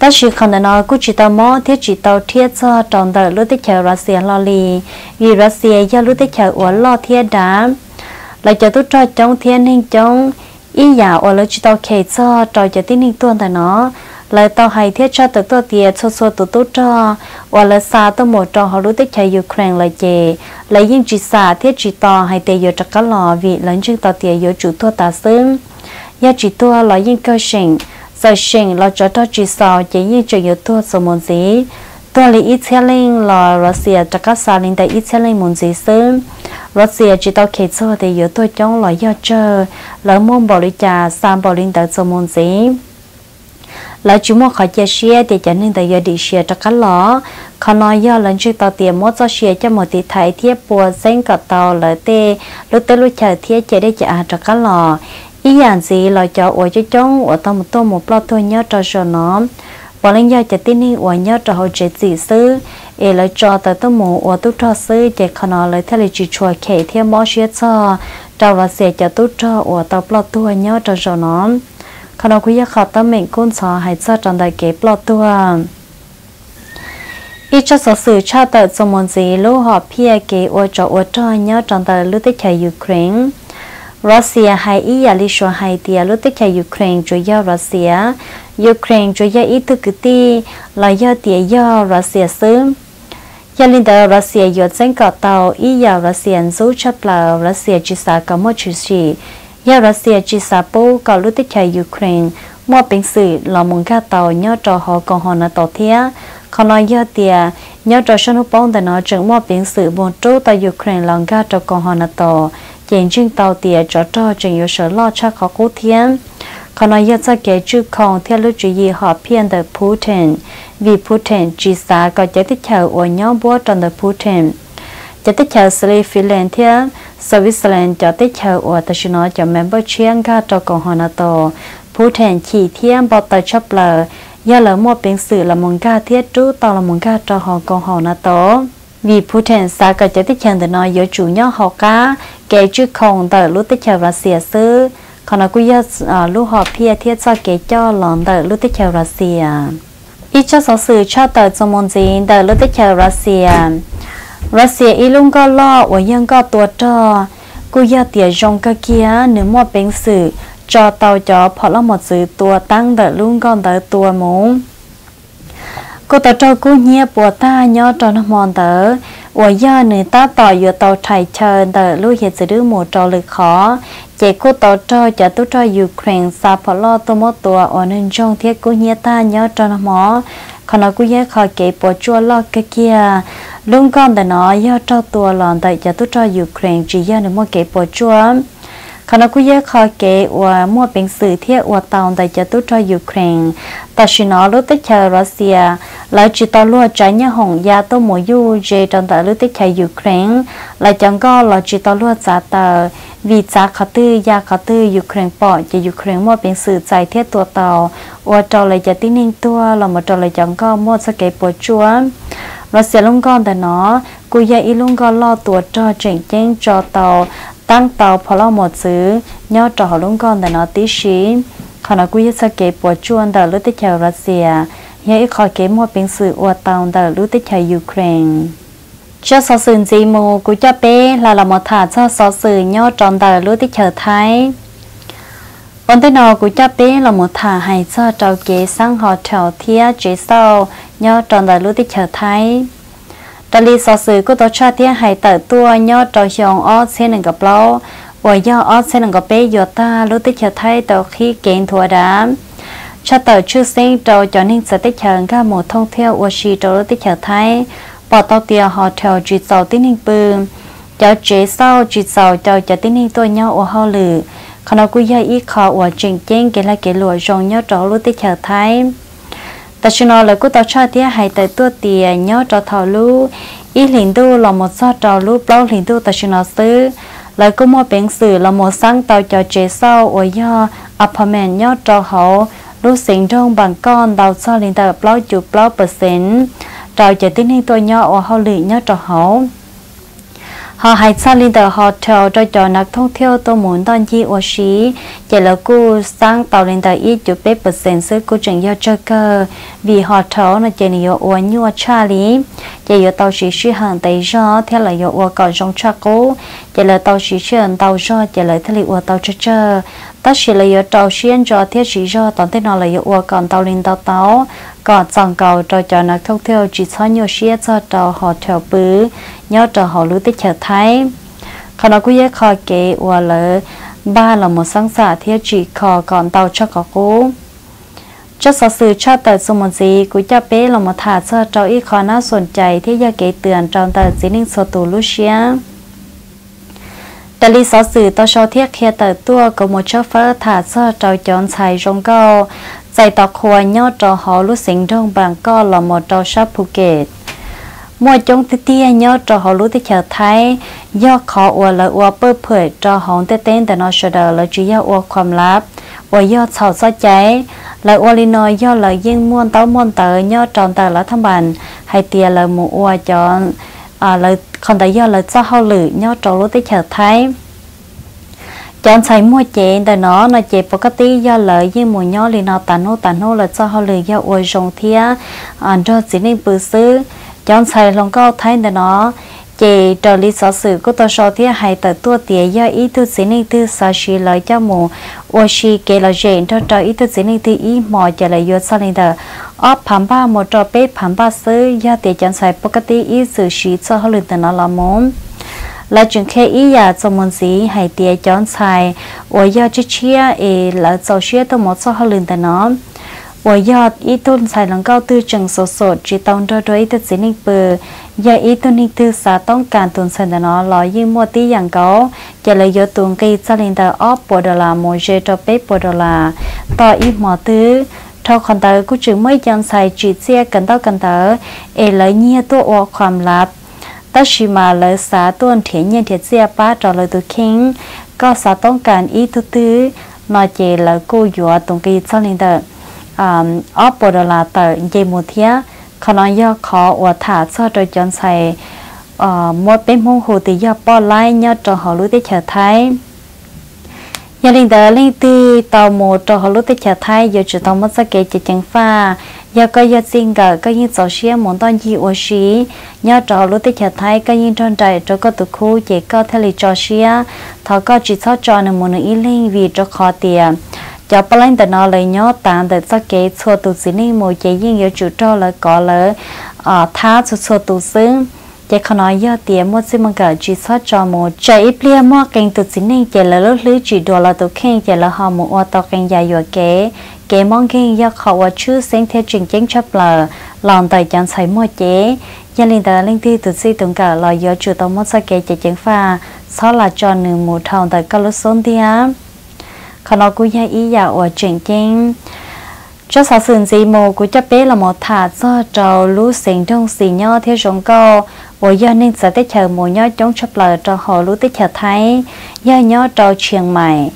တရှိခန္ဒနာကုချီတမောတေချီတောထေချာတောင်းတဲ့လူတိချာရစီလော်လီဤရစီရလူတိချာဝလော်ထေဒါလာကြတုတော်ကြောင့်ထေနှင်းကြောင့်ဤရအော်လချီတောခေချာတောကြတိနိတွန်တဲ့နော် lại tao hay thiết cho tự tôi tiệt số số tự tôi cho và lời xa tôi một trò, họ lúc tới chạy Ukraine lời chè lại yên chỉ xa, thiết chỉ tao hay tệ giờ chắc cá lò vì lần trước tao tiệt giờ chủ thua ta xứng nhà chỉ tua lời yên cơ sinh giờ sinh là cho tao chỉ sao chỉ yên chuyện giờ thua số môn gì tôi lấy ít xe lên là Russia chắc cá xa lên tại ít xe lên môn gì xứng Russia chỉ tao kể cho thì giờ tôi trong lời do chờ lời môn bảo lý trà sang bảo linh tại số môn gì là chúng mua khỏi chia sẻ thì cho nên tại giờ đi sẻ cho cá lỏ khó nói do lần trước tàu tiền mua cho sẻ cho một tỷ thải thiết bùa xanh cả tàu lợi tê. Lúc tới lúc chờ thiết chế để trả cho cá lỏ ý dạng gì là cho ủa cho chống ủa tao một tô một lo thôi nhớ cho sờ nó. Và lên do cho tin hình ủa nhớ cho hồi chế gì sư ê là cho tao tao mù, ủa tao cho sư chế khó nói là thay lịch chỉ chùa kể thiết mua sẻ cho. Trao và sẻ cho tu cho ủa tao lo thôi nhớ cho sờ nó khả năng quý khảo tâm mình cũng hay cho trong đại kế bỏ tôi ít cho sở sự cha tờ trong môn gì lô họ phía kế cho ô cho nhớ trong đại lúc tới chạy Ukraine Russia hay ý là lý số hay tia lúc chạy Ukraine chủ yếu Russia Ukraine chủ yếu ý thức cái là do tia do Russia sớm gia linh tờ Russia yếu danh cả tàu ý là Russia giúp chấp là Russia chỉ sa có một gì ya Russia chỉ sa bố có lúc tới chạy Ukraine. Mua bình sự là muốn cả tàu nhớ cho họ còn họ là tàu thiệt còn nói giờ tia nhớ cho sân bóng tại nó mua sự Ukraine lòng ga cho còn họ là tàu. Hiện trên tàu tia cho cho chẳng yếu sở lo chắc khó cố thiên còn nói giờ cho kể chữ theo lúc chú ý họ phiền Putin. Vì Putin chỉ xa có chế tích hợp ở nhóm bố trong the Putin. Chế tích hợp xử Finland theo Switzerland cho tích hợp ở tại nó cho member chiang ga cho con họ là tàu Putin chỉ thiên bảo tài chấp lời giờ là một biến sự là một ca thiết trú tao là một ca cho họ con họ tổ vì Putin sa cả cho tích chân từ nói giữa chủ nhau họ cá kể chứ không tờ lúc tích chờ và xìa sư còn là quý giờ à, lúc họ phía thiết cho kể cho lòng tờ lúc tích chờ và xìa. Ít cho số sự cho tờ trong môn gì, tờ lúc tích chờ và xìa. รัสเซียอีลุงก็ล่อวยยังก็ตัวจอกูยาเตียจงกะเกียหนึ่งมอดเป็นสื่อจอเตาจอพอละหมดสื่อตัวตั้งแต่ลุงก็เดตัวมง cô tàu cho cô nhia bùa ta nhớ cho nó mòn tớ. Ủa do người ta tỏ vừa tàu chạy chờ đỡ lưu hiện sự đứa mùa trò lực khó. Chạy cô tàu cho cho tôi cho Ukraine sa phó lo tôi mất tùa ở nên trong thiết cô nhia ta nhớ cho nó mò. Còn nó cũng nhớ khỏi kể bộ chua lo cái kia. Luôn con đỡ nó do cho tùa lòn đợi cho tôi cho Ukraine, chỉ do nó mua kể bộ chua. คณะกุยคอเกว่ามั่วเป็นสื่อเทียวว่าตอนแต่จะตุ้จอยยูเครนต่ชินอลุติชารัสเซียแล้วจิตอลัวใจเนี่ยหงยาตัวหมยูเจตอนแต่ลุติชายูเครนแล้วจังก็เราจิตอลัวจ่าตาวีจ้าเขาตื้อยาเขาตื้อยูเครนปอจะยูเครนมั่วเป็นสื่อใจเทียตัวเตาว่าจอเลยจะตินิ่งตัวเรามาจอเลยจังก็มั่วสเกปวดจวเราเสียลุงก้อนแต่เนาะกูยาอีลุงก็ล่อตัวจอเจ๋งเจ้งจอเตา tăng tàu phá lo một chữ nhau trò luôn con để nó tí xí khả nó quý sẽ kế bỏ chuông đờ lưu tích chào Russia nhớ ít khỏi kế một bình sự ua tàu đờ lưu tích chào Ukraine cho sở sự gì mù của cho bé là là một thả cho sở sự nhau tròn đờ lưu tích chào Thái Vấn tên nào của cha bé là một thả hay cho trò kế sang họ trèo thia chế sau nhau tròn đờ lưu tích chào Thái ta li so sự của tổ cho tiếng hãy tờ tua nhớ trò chồng ó xe nâng gặp lâu và do ó xe nâng gặp bê giờ ta lúc tích chờ thay tờ khi kiện thua đám cho tờ chưa sinh trò cho nên sẽ tích chờ các một thông theo và chỉ trò lúc tích chờ thay bỏ tàu tia họ theo chỉ sau tin hình bương cho chế sau chỉ sau cho cho tiếng hình tôi nhau ở hao lử còn nó cũng yêu ít khó và trình chênh cái là cái lụa rồng nhau trò lúc tích chờ thay ta chỉ nói là cứ ta cho thì hay tại tôi thì à, nhớ cho thọ lu ý liền tu là một sao cho lu bao liền tu ta chỉ nói xứ. Là cứ mua biển sử là một sáng tạo cho chế sau. Ở do, apartment nhớ cho họ lu sinh trong bằng con, đào sau liền tao bao chục bao percent trò chế tin hay tôi nhớ ở họ liền nhớ cho họ họ hay sao lên tờ họ chờ cho cho nạc thông theo tôi muốn đón chi ở xí. Chỉ là cô sang tàu lên tờ ít chụp bếp bật sen sức cô chẳng do cho cơ. Vì họ chờ nó chỉ nhiều ở như ở cha lý. Chỉ là tàu xí xí hàng tây do, theo là do ở cỏ trong cha cố. Chỉ là tàu xí xí hàng tàu do, chỉ là theo là ở tàu chơi chơi ta chỉ là yêu trâu xuyên cho thiết chỉ cho tổng thế nào là yêu ua còn tàu linh tàu tàu còn dòng cầu cho cho nó thông theo chỉ cho nhiều xia cho trâu họ theo bứ nhớ trâu họ lưu tích trở thái. Còn nó cũng yếu khó kể, ua lỡ, ba là một sáng xả thiết chỉ khó còn tàu cho có cố cho sở sự cho tờ số một gì của cho bé là một thả cho trâu ít khó nó sồn chạy thiết gia kể tường trong tờ chỉ nên số tù lưu xia เปล่าเปอร์เซ็นต์เราจะติ้งให้ตัวย่อโอเขาหลีย่อจอเขา họ hay sao lên tờ hotel cho choนักท่องเที่ยวตัวหมุนตอนยี่อชีเจแล้วกูสร้างเตาlên tờ ítจุดเป๊ะเปอร์เซ็นต์ซึ่งกูจึงยอดเจอเกอvì hotel nó chỉ là yếu uốn nhua cha lý chỉ yếu tàu chỉ suy hàng tây do theo là yếu uốn còn trong cha cố chỉ là tàu chỉ suy hàng tàu do chỉ là theo là uốn tàu chơi chơi ta chỉ là yếu tàu xuyên cho theo chỉ do tận thế nào là yếu uốn còn tàu lên tàu tàu còn chẳng cầu cho choนักท่องเที่ยวchỉ cho nhiều xia cho tàu hotel bự nhớ cho họ lưu tích chờ thái khi nó cũng dễ khó kể và lỡ ba là một sáng giả thiết chỉ khó còn tại do là do hậu lử nhau trâu lúa tới chợ thấy chọn xài mua chè đời nó nó chè bọc tí do lợi như mùa nhỏ thì nó tàn nô tàn nô là do hậu lử do uồi rồng thia. Anh cho chỉ nên bự xứ. Chọn xài lòng cao thấy đời nó chị trò lý sở sự của tôi sau thế hay tờ tua tía do ý thư sĩ nên thư sở sĩ lời cho mù ô sĩ kê là dễ cho trò ý thư sĩ nên thư ý mò trở lại vô sau này đó ở phần ba một trò bế phần ba sứ do tía chẳng sai bốc tí ý sự sĩ cho họ luyện tờ nó là mồm là chuyện khi ý ya trong môn gì hay tía chẳng sai ô do chứ chia là cho chia tôi một cho họ luyện tờ nó. หัวยอดอีทุนใส่หลังเก้าตื้อจังสดสดจีตองโดยโดยตัดสินอีเปอร์ยาอีตุนอีตื้อสาต้องการตุนเสนอนอลอยยิ่งมัวตี่อย่างเกาจะเลยยตุงกีซาลินเตอร์ออฟปวดลาโมเจตเปปปวดลาต่ออีหมอตื้อทอคอนเตอร์กูจึงไม่ยังใส่จีเซียกันเต้ากันเตอร์เอเลยเงียตัวอวความลับตัชิมาเลยสาต้นเถียนเยียนเถียเซียป้าจอเลยตัวคิงก็สาต้องการอีทุตื้อนอเจแล้วกูหยัวตุนกีซาลินเตอร์ ở bộ đồ là tờ dây một thía khó nói do khó và thả cho trời chọn xài ờ, một bên mông hồ thì do bỏ lại nhớ cho họ lối để chờ thái gia linh tờ linh ti tàu một cho họ lối để chờ thái giờ chỉ tàu mất sa kê chỉ chẳng pha. Giờ có giờ xin gỡ cái những tổ xe muốn tao gì ô xí. Nhớ cho họ lối để chờ thái cái những tròn trại cho có tụ khu chỉ có thể lì cho xe thọ có chỉ cho cho nên muốn ý linh vì cho khó tiền cho bà lên tờ nó lấy nhớ tàn để cho kế xua tụ xí nên một chỉ yên giờ chủ cho là có là ờ, thá cho xua tụ xứng chỉ còn nói do tiền mua xin mong cả chỉ sót cho một chạy ít lia mua kênh tụt xin nên chỉ là lúc lưới chỉ đồ là tụt khen chỉ là họ một ô tàu kênh dài vừa kế kế mong kênh do họ và chú sinh theo trình chính chấp là lòng tài chẳng thấy mua chế. Gia linh tờ, linh thi tụt si tụng cả là do chủ tàu mua sao kế chỉ chính pha sau là cho nửa một thằng tại các lúc sống thì á còn nó cũng ý ở chuyện chính cho sao sườn gì mồ của cho bé là một thả do trầu lú sinh trong xì nho theo rộng co bộ do nên sẽ tới chờ mồ nho chống chấp lời cho họ lú tới chờ thấy do nho trầu trường mày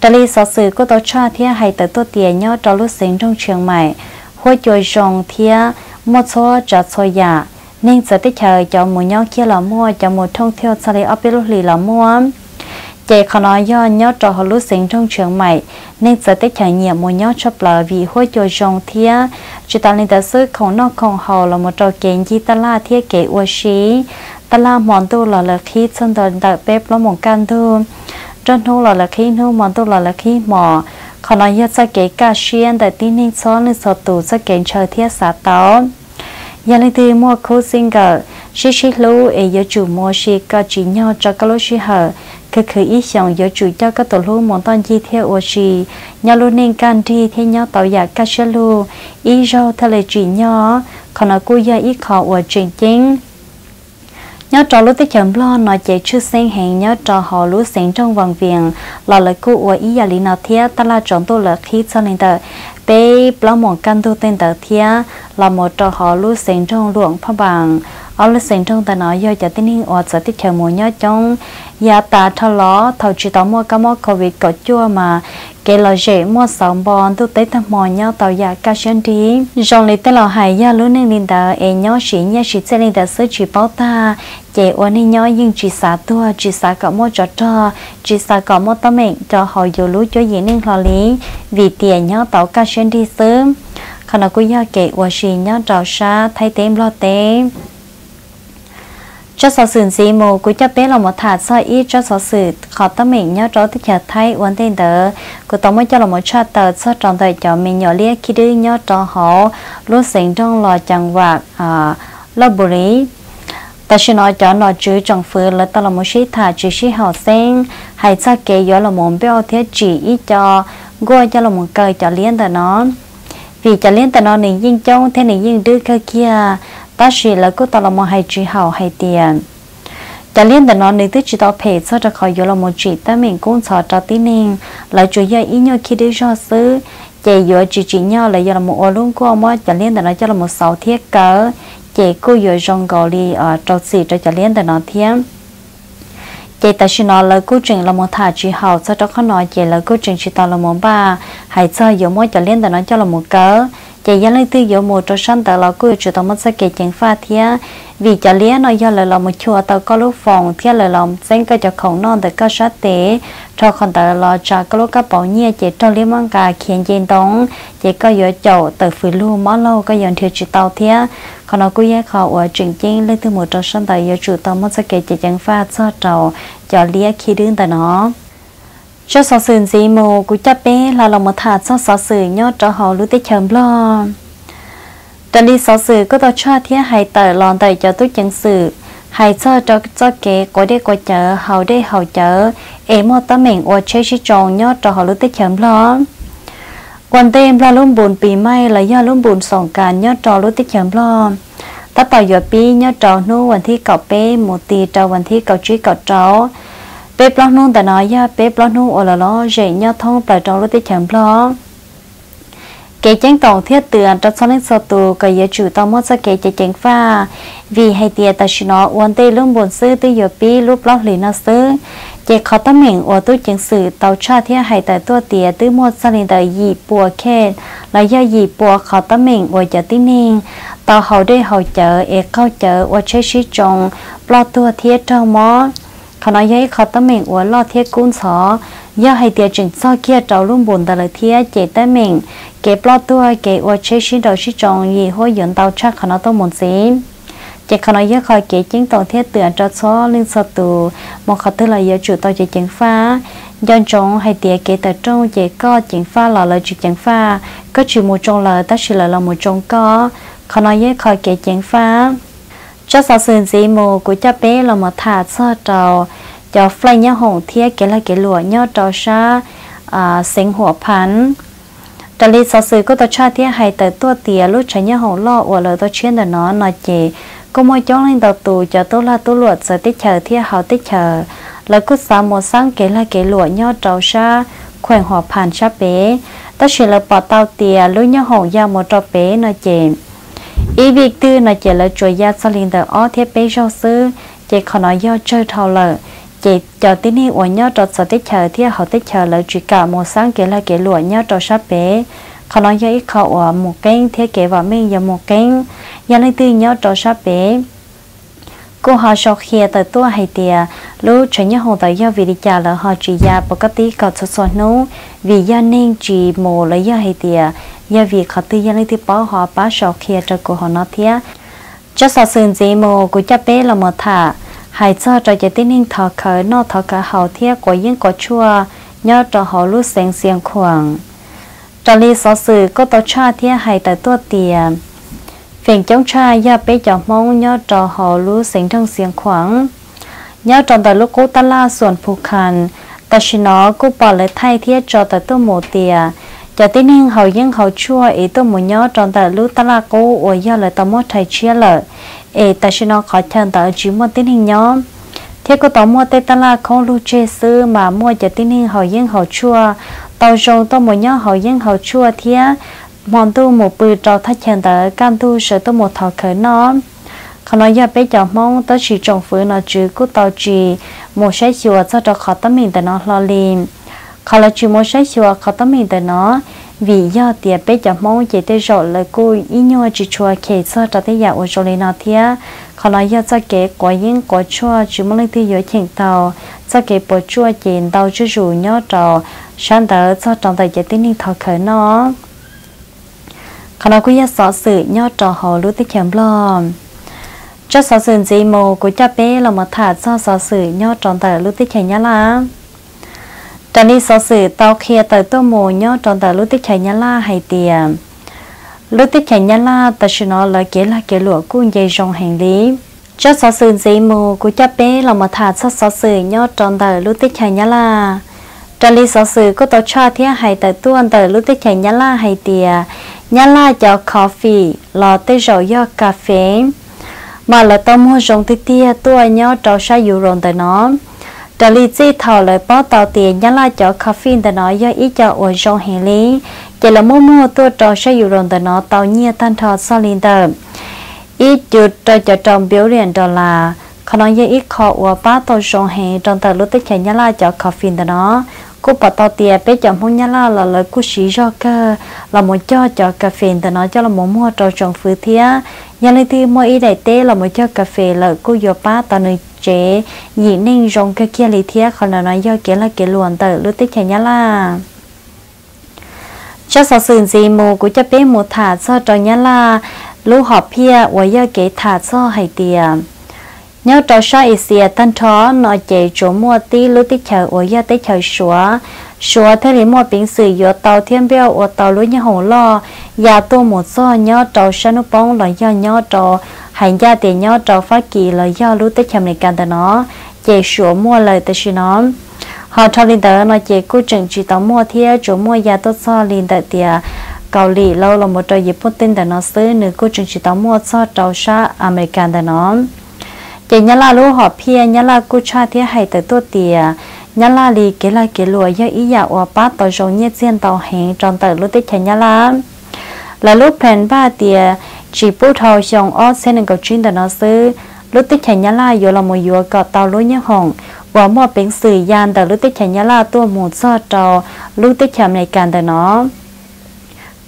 trả lý sao sự của tôi cho thì hay tới tôi tiền nho trầu lú sinh trong trường mày hôi chơi rộng thì một số trả số giả nên sẽ tới chờ cho mồ nho kia là mua cho một thông theo sau đây ở bên lúc lì là mua chế khó nói do nhớ trò hồ lúc sinh trong trường mày, nên giờ tới trải nghiệm một nhớ chấp là vì hối cho dòng thia. Chỉ ta lên ta sự không nó không hồ là một trò kiện gì ta la thia kể ua xí. Ta la mòn tu là là khí chân đời đặc bếp là một can thương chân thu là là khí nu mòn tu là là khí mò. Khó nói do sẽ kể cả xuyên tại tin nên xó nên sợ tù sẽ kể chờ thia xả táo nhà lên thì mua khu sinh gờ xí xí lô ấy giờ chủ mua xí cả chỉ nhau cho các lô xí hở cái khởi ý xong giờ chủ cho các tổ lô mong toàn chi theo ô xí nhà lô nên can thi theo nhau tạo dạ giả các xí lô ý rau theo lời chỉ nhau còn là cô gia ý khó ở chuyện chính. Nhớ trò lúc tới chậm lo nói chạy chưa sen hẹn. Nhớ trò họ lúc sen trong vòng viện là lời cô ở ý gia lý nào thế ta là chọn tôi là khi cho nên tờ bé bao một căn tu tên tờ thế là một trò họ lưu sen trong luồng phá bằng ở lúc sen trong ta nói do cho tên hình ở sẽ tích chờ mùa nhớ trong ya ta thọ ló, thầu chỉ tao mua cái món covid có chua mà cái là dễ mua sắm bòn tu tế thằng mò, nhau tàu giả cá chân đi rồi lấy tên là hải gia luôn nên linh ta e nhau chỉ nhau chỉ sẽ linh ta sơ chỉ bao ta. Chế ôn đi nhau nhưng chỉ xả tua, chỉ xả cả mua cho cho chỉ xả cả mua tao mệnh cho họ dù lú cho gì nên họ lý. Vì tiền nhau tàu cá chân đi sớm khả năng của ya kể ôn chỉ nhau trào xa thay tên lo tên cho sở sử gì mù của cho bé là một thả so ít cho sở sử khó tâm mình nhớ cho thích hợp thay vấn đề đó của tổng mới cho là một cha tờ cho trong thời cho mình nhỏ liếc khi đi nhớ cho họ. Lúc sinh trong lò chẳng vạc à lo bù lý ta chỉ nói cho nó chữ trong phương là ta là một sĩ thả chữ sĩ học sinh. Hay sao kể gió là một béo thiết chỉ ít cho gọi cho là một cây cho liên tờ nó. Vì cho liên tờ nó nên yên trong thế nên yên đưa cơ kia ta chỉ là cứ ta là một hai chỉ hào hai tiền cho liên để nó nếu tự chỉ tao phải cho cho khỏi là một chỉ ta mình cũng sợ cho tí nên là chủ yếu ý nhau khi đi cho xứ, chạy vừa chỉ chỉ nhau là giờ là một ô luôn của mà cho liên để nó cho là một sáu thiết cỡ chạy cô vừa trong gọi đi ở trâu xì cho cho liên để nó thêm chạy ta chỉ nói là cố trình là một thả chỉ hậu sau đó khó nói chạy là cố trình chỉ tao là một ba hãy cho yếu mỗi cho liên để nó cho là một cỡ chị dân lấy tư yếu một cho sân tờ là cố chủ tao mất sẽ kể chuyện pha thía vì cho liên nó do lời lòng một chùa tao có lúc phòng thía lời lòng xanh cơ cho khổng non để có sát tế. Cho con tờ là cho có lúc các bảo nhia chị cho liên mang cả khiến trên đông chị có dựa chậu từ phử lưu mó lâu có yếu thiệt chỉ tàu thía còn nó cứ dễ khó ở chuyện chính lấy từ một trong sân tại yêu chủ tâm mất sẽ kể chỉ chẳng pha cho trầu. Cho lia khi đứng tại nó cho sở sử gì mù của cha bé là lòng một thả cho sở sử nhớ cho họ lúc tết chấm lo tại đi sở sử có tao cho thiết hay tờ lòn tờ cho tôi chẳng sự hay cho cho cho kế có đây có chợ hậu đây hậu chợ em một tấm mình ở chơi chỉ tròn nhớ cho họ lúc tết chấm lo quan tên là luôn buồnปีใหม่là do luôn buồn sòng càn nhớ trò lúc tích chấm lo ta bảo giờ pi nhớ trò nu วันที่เก่าเป้หมูตีtrò วันที่เก่าจี bé plon nung ta nói dạ, ya bé plon nung ở là lo dễ nhớ thông tại trong lúc tiết chẳng plon cái chén tổng thiết tưởng trong sau nên sau tù cái giờ chủ tao mất ra cái chế chén pha. Vì hay tia ta chỉ nói uốn tê lưng buồn sư, tư giờ pi lúc lót lì nó sư chế khó tâm mình ở tu chén sử tao cha thiết hay tại tua tia tư một sau nên tại gì bùa khen. Là do gì bùa khó tâm mình ở chợ tin nên tao hầu đây hầu chợ e câu chợ ở chơi sĩ trồng, lo tua thiết trong món เขาnói giấy khó tâm mình ở lo thiết cún xó do hay tiệt chỉnh so kia trâu luôn buồn tại lời thiết chỉ tới mình cái plot tua cái ở chế sĩ đầu sĩ trồng gì hối dẫn tàu chắcเขาnói tôi muốn gì chỉเขาnói giấy khỏi cái chính tàu thiết tưởng cho số linh số tù một khó tư là giờ chủ tàu chỉ chính pha do trồng hay tiệt cái tờ trong chỉ có chính pha là lời chủ chính pha có chỉ một trong lời ta chỉ là là một trong cóเขาnói giấy khỏi cái chính pha cho sao sự gì mù của cha bé là một thả cho trò cho phơi nhau hồng thiết cái là cái lụa nhau trò sa à sinh hoạt phán. Tại lý sao sự có tao cha thiết hay tới tua tía lúc chạy nhá hồng lo ở lời tao chuyên để nó nói chị có mỗi chỗ lên tàu tù cho tôi là tôi luật sợ tích chờ thiết hậu tích chờ. Lời cút sao một sáng cái là cái lụa nhau trâu sa khoảnh hoạt phán sa bé. Ta chỉ là bỏ tao tía lúc nhá hồng giao một trâu bé nói chị ý việc tư nó chỉ là chuỗi gia sau linh tờ ó thiết bé cho sư chỉ khó nói do chơi thầu lợ. Chỉ cho tin hi uổng nhau trò sợ tết chờ thì họ tết chờ là chỉ cả một sáng kia là cái lụa nhau trò sắp bé khó nói do ít khó ở một kênh thiết kế vào mình giờ một kênh giờ linh tư nhau trò sắp bé cô họ sau khi tới tua hay tiề lúc chuyển nhau hồ tới do vì đi chợ là họ chỉ ra bậc cấp tí có số số nấu vì do nên chỉ mồ lấy do hay tiề do vì họ tư do lấy thì bảo họ bảo sau khi cho cô họ nói thiệt cho sao sườn gì mồ của cha bé là một thả. Hay cho cho cái tin thọ khởi, nó thọ khởi hậu thiệt của những có chua nhớ cho họ lúc sáng sáng khoảng cho lý sở sự có tổ cha thiệt hay tới tua tiền tỉnh trong cha ya bé chọn mong nhớ trò họ lú sinh trong xiềng khoảng nhớ tròn tại lúc cô ta la xuân phù khăn ta chỉ nó cô bỏ lại thay thiết cho tại tôi một tìa cho tới nên họ vẫn họ chua ý tôi muốn nhớ tròn tại lúc ta la cô ở do lại tao mất thầy chia lợ ý ta chỉ nó khỏi chân tại chỉ muốn tiến hình nhóm, thế cô tao mua tê ta la không lu chơi sư mà mua cho tiến hình họ vẫn họ chua. Tao rồi tôi muốn nhớ họ vẫn họ chua thiết mòn tu một bự trò thắt chèn tờ cam tu sợ tu một thọ khởi nó. Không nói giờ bé chồng mong tớ chỉ trồng phứ nó chứ cứ tao chỉ một sai chùa cho cho khó tâm mình tờ nó lo liền không là chỉ một sai chùa khó tâm mình tờ nó, vì do tiệt bé chậm mong chỉ tới rồi là cô ý nhau chỉ chùa kể cho cho tới giờ ở chỗ này nó thia còn nói giờ cho kể có yên có chùa chỉ muốn lấy thứ dưới chỉnh tàu, cho kể bỏ chùa chỉnh tàu chứ dù nhau trò, sáng tới cho trong tay chỉ tin thọ khởi nó còn nói cũng sợ sự nhau trò họ lúc tới chậm lo cho sợ sự gì mồ của cha bé là một thả cho sợ sự nhau trong tay lúc tới chậm nhá là cho nên số sự tao kia tờ tôi mồ nhớ tròn tờ lúc tích chạy nhá hay tiền lúc tích chạy nhá ta chỉ nói là kế là kế lụa của dây rong hành lý cho số sự gì mù của cha bé là một thả số số sự nhớ tờ lúc tích chạy nhá la. Cho nên số sự có tao cho thế hay tờ tuôn tờ lúc tích chạy nhá hay tiền nhà là cho coffee là tới rồi do cà phê. Mà là tao mua rong tí tia tôi nhớ trò xa dù rong tại nó. Trở lý chi thảo lời bỏ tàu tiền nhà là cho coffee tại nó do ít cho ôi rong hành lý. Chỉ là mua mua tôi trò xa dù rong tại nó, tàu nhiên tan thọ sau liền tờ ít chữ trò cho trong biểu hiện đó là, khả năng như ít khó của ba tàu rong hề trong tờ lúc tới chạy nhà là cho coffee tại nó cô bảo tao tiền bé chồng không nhá là là lời cô sĩ cho cơ. Là một cho cho cà phê thì nói cho là một mua trò trồng phứ thía nhà lấy thì mỗi ít đại tế là một cho cà phê là cô giờ ba tao nơi chế nhị ninh rong cái kia lấy thía còn là nói do kia là kia luồn tử lưu tích chả nhá là cho sao sườn gì mù của cho bé một thả cho trò nhá là lưu họp pia và do kế thả cho hay tiền nhớ trò sa Asia thân thó, nó chạy chỗ mua tí lũ tí chờ và giờ tí chờ xóa xóa thế thì mua bình sử dụng tàu thiên biểu và tàu lũ như hồ lo. Nhà tôi một số nhớ trò sa nó bóng, là do nhớ trò hành gia tiền nhớ trò phát kỳ, là do lũ tí chờ này càng tờ nó. Chạy xóa mua lời tới nó. Họ cho linh tờ nó chỉ cố chừng chỉ tàu mua thia chỗ mua nhà tốt so linh tờ tiề à, cầu lì lâu là một trò dịp bút tin tờ nó xứ nữ cố chừng chỉ tàu mua so trò sa American tờ nó chỉ nhớ là lúc họ pia nhớ là cố cha thia hay tờ tốt tiề nhớ là lì kế là kế lùa do ý giả ở bát tàu giống như trên tàu hẹn trong tờ lúc tích nhớ là là lúc phèn ba tiề chỉ bút thầu xong ở sen cầu chuyên tờ nó xứ lúc tích nhớ là vô là một vô cọ tàu lúc nhớ hồng ว่ามั่วเป็นสื่อยานแต่รู้ติฉันยาลาตัวหมูซอจอรู้ติฉันในการแต่เนาะ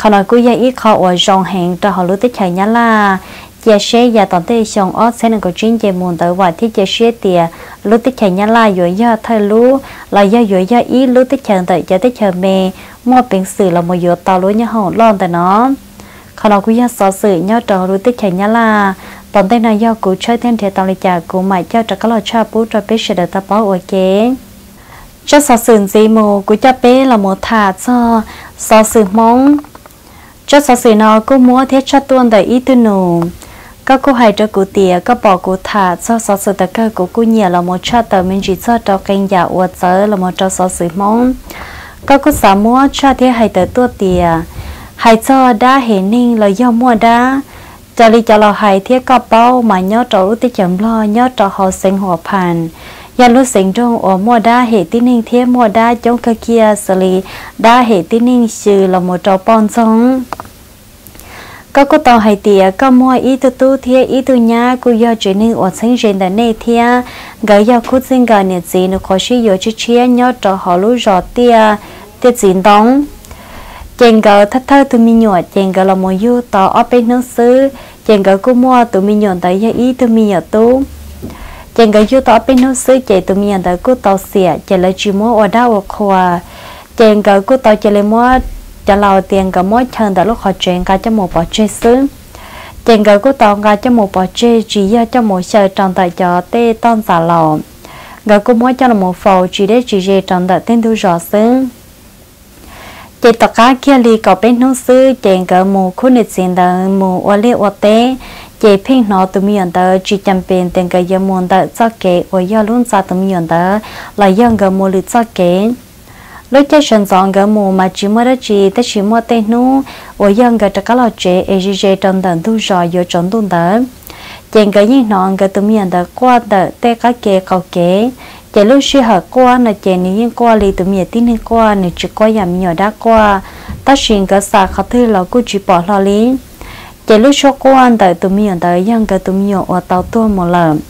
ขณะกูยาอีเขาว่าจงแหงแต่เขารู้ติฉันยาลาเจเชียตอนที่ชงออสเซนก็จินเจมูนแต่ว่าที่เจเชียเตียรู้ติฉันยาลา chia sẻ giờ tổng thể xong ở sẽ có chuyên về muốn tới và thiết chia sẻ thì lúc tích chờ nhà là dối do thay lú là do dối do ý lúc tích chờ tới giờ tiết chờ mè mua biển sử là một dối tao lú nhà hồng lon tại nó. Khả năng của gia sở sử nhau trò lúc tích chờ nhà là tổng thể này do cụ chơi thêm thể tàu lịch trả cụ mãi cho trò các loại cha bố cho biết sẽ được tập báo ok cho sở sử gì mù của cha bé là một thả cho sở sử mong. Cho sở sử nó cũng mua thiết cho tuôn đời ý tư nụ các cô hay cho cụ tìa các bỏ cụ thả, cho sáu sự tất cả của cụ nhà là một cha tờ mình chỉ cho cho kênh giả ua chớ là một cho sáu sự mong các cô xã mua cha thế hay tờ tua tìa hay cho đã hệ ninh là do mua đã cho đi cho lo hay thiết có bao mà nhớ cho lúc tiết chậm lo, nhớ cho họ sinh hoạt phàn. Nhà lúc sinh trong ở mua đa hệ tín ninh thiết mua đa chống cái kia xử lý. Đa hệ tín ninh sự là một trò bon sống có cô tàu hay tìa có mua ý tu tu thiết ý tu nhà cô do chuyện nên ở sinh trên đàn này thiết gái do cô sinh gà nhiệt gì nó có sử dụng chút chia, nhớ trò họ lúc rõ tia tiết diễn đóng. Chèn gờ thắt thơ tụi mình nhọ chèn gờ là một yêu tao ở bên nước xứ. Chèn gờ cô mua tụi mình nhỏ tới giờ ý tụi mình nhọ tu chèn gờ yêu ở bên nước xứ chạy tụi mình nhỏ tới cô tàu xỉa chạy là chỉ mua ở đâu ở khoa. Chèn gờ cô tàu chạy là mua cho lâu tiền cả mỗi chân đã lúc họ chuyển cả cho một bỏ chơi xứ. Chèn cả cô tàu cả cho một bỏ chơi chỉ do cho một sợi tròn tại cho tê ton xả lò. Gà cô mỗi cho là một phò chỉ để chỉ dê tròn tại tên thu rõ xứ. Chị tất cá kia li có bên nông sư chị cả một khu nịch xin đó một ô liệu ô tê chị phim nó tụi mình đó chỉ chăm bên tiền cái giờ muốn đó cho kế ở giờ luôn ra tụi mình đó là giờ cái mua lì cho kế lúc chơi sân giòn gỡ mù mà chỉ mới đó chỉ tới chỉ mua tên nu ở dân gỡ tất các lò chế ở chỉ chị trong tận thu rồi vô trong tuần tớ. Chèn gỡ những nón gỡ tụi mình đó qua đó tê cái kế cầu kế chèn lúc xưa hở qua là chèn những những qua, lì tụi mình tin qua này chỉ qua giảm nhỏ đã qua. Ta xin gỡ sao khó thấy là cứ chỉ bỏ lo lý chèn lúc xưa qua tại tụi mình tại dân gỡ tụi mình ở tàu tua một lần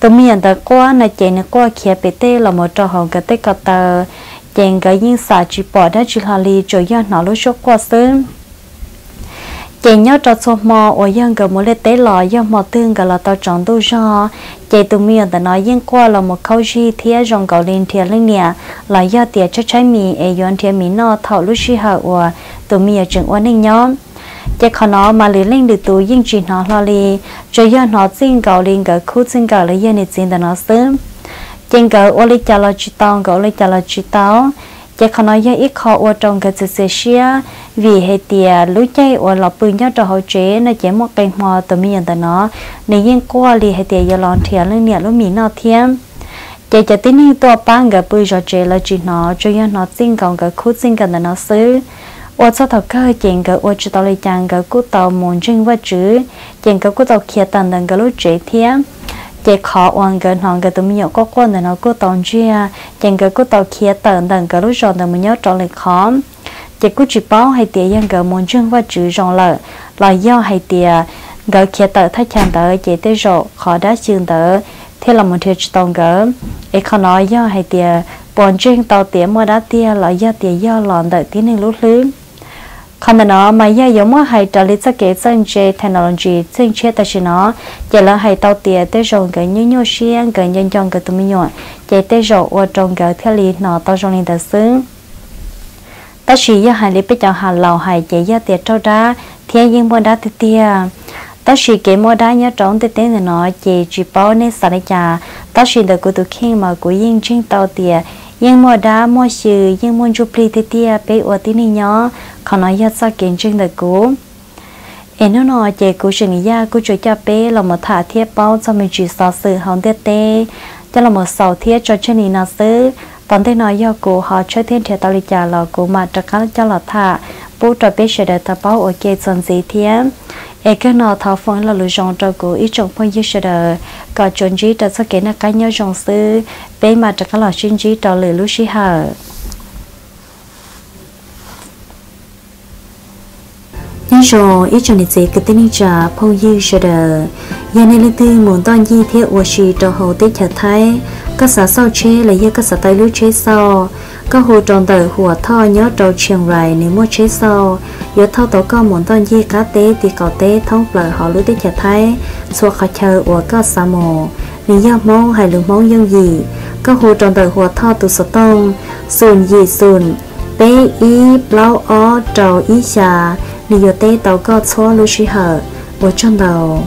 tụi mình tại qua là chèn này qua kia bị tê là một trò hồng gỡ tê cầu tờ chỉ cái những sao chỉ bỏ đã chỉ lo lý cho dân nó lúc xưa qua sớm. Chị nhớ cho số mò ở dân gần một lễ tế lò dân mò tương gần là tao chọn tu cho. Chị tụi mình đã nói dân qua là một câu gì thì trong cầu lên thì lên nè. Là do tiệt cho trái mì ở dân thì mì nó thảo lúc xí hở và tụi mình chừng quan nên nhóm chị khó nó mà lấy lên được tụi dân chỉ nó lo li cho dân nó xin cầu lên gần khu xin cầu lấy dân thì xin đã nó sớm trên cái ô lý chả là chú tông cái ô lý chả là chú tông chỉ khó nói với ít khó ô trong cái sự sự xia. Vì hệ tiề lối chạy ô lọ bự nhau cho hậu chế nó chỉ một cái mò tụi mình nhận nó. Nếu yên qua lì hệ tiề giờ lon thiệt lên nhẹ lúc mì nó thiêm chỉ chỉ tin như tua băng cái bự cho chế là chỉ nó, cho yên nó xin còn cái khu xin cần nó xứ. Ô cho thầu cơ chuyện cái ô chỉ tao lấy chàng cái cú tàu muốn chân vật chữ chuyện cái cú tàu kia tận tận cái lối chế thiêm chỉ khó hoàn cái hòn cái tụi mình có quan là nó có tồn chia à. chẳng cái có tàu kia tận tận cái lúc rồi tụi mình nhớ trở lại khó. Chỉ cứ chỉ báo hay tiền yang cái muốn chân và chữ rong lợ là do hay tiền cái kia tờ thay chàng tờ chỉ tới rồi khó đã chương tờ thế là một thiệt tông gỡ. Ấy không nói do hay tiền bọn chuyên tàu tiệm mua đã tiền là do tiền do lòn đợi tí nên lúc lớn không nên nó mà giờ giống mà hay trở lý cho cái chân chế technology chân chế ta chỉ nó. Chỉ là hay tàu tiền tới rồi cái như nhau xiên cái nhân trong cái tụi mình nhọn chỉ tới rồi ở trong cái thiết lý nó tao trong lên ta xứng. Ta chỉ giờ hay lấy bây giờ hà lầu hay chỉ giờ tiệt trâu đá thiên nhiên mua đá tia ta chỉ cái mua đá nhớ trong tới tên nó chỉ chỉ bao nên sao đấy cha. Ta chỉ được của tụi khi mà của yên trên tàu tiề yên mua đá mua sự yên mua chụp li tia bé ở tí này nhớ còn nói giờ sao kiến trên được cố. em nó nói chị của sinh ya cố chơi cha bé là một thả thiết bao cho mình chỉ sao sự hòn tê tê, cho là một sầu thiết cho chân này nào sư tận thế nói do cố họ chơi thiên thể tao đi trả là của mà chắc các cho là thả bố cho bé sẽ được thả bao ở kia chân gì thiên e cái nó thảo phong là lựa chọn cho cô ít trong phong yêu sợ có chuẩn chỉ cho sự kiện là cái nhau trong sư bé mà cho chắc là chuyên chỉ cho lựa lúc sĩ hở nhưng rồi ít trong lịch cái tên là phong yêu sợ giờ này lên tư muốn toàn gì theo ở sĩ cho hậu tết chợt thấy các xã sau chế là giờ các xã tay lúc chế sau có hồ tròn tờ hùa thơ, nhớ trâu chiang rai nếu mua chế sau giờ thơ tổ có muốn toàn gì cá tế, thì có tế thông lời họ lưu tế chả thấy xua khó chờ ủa các xa mồ. Nếu giờ mong hay lưu mong dân gì các hồ tròn tờ hùa thơ từ sở tông sùn gì sùn. Tế ý bao ó trâu ý xà nếu giờ tế, tàu có xóa lưu sĩ hở ủa trong đầu.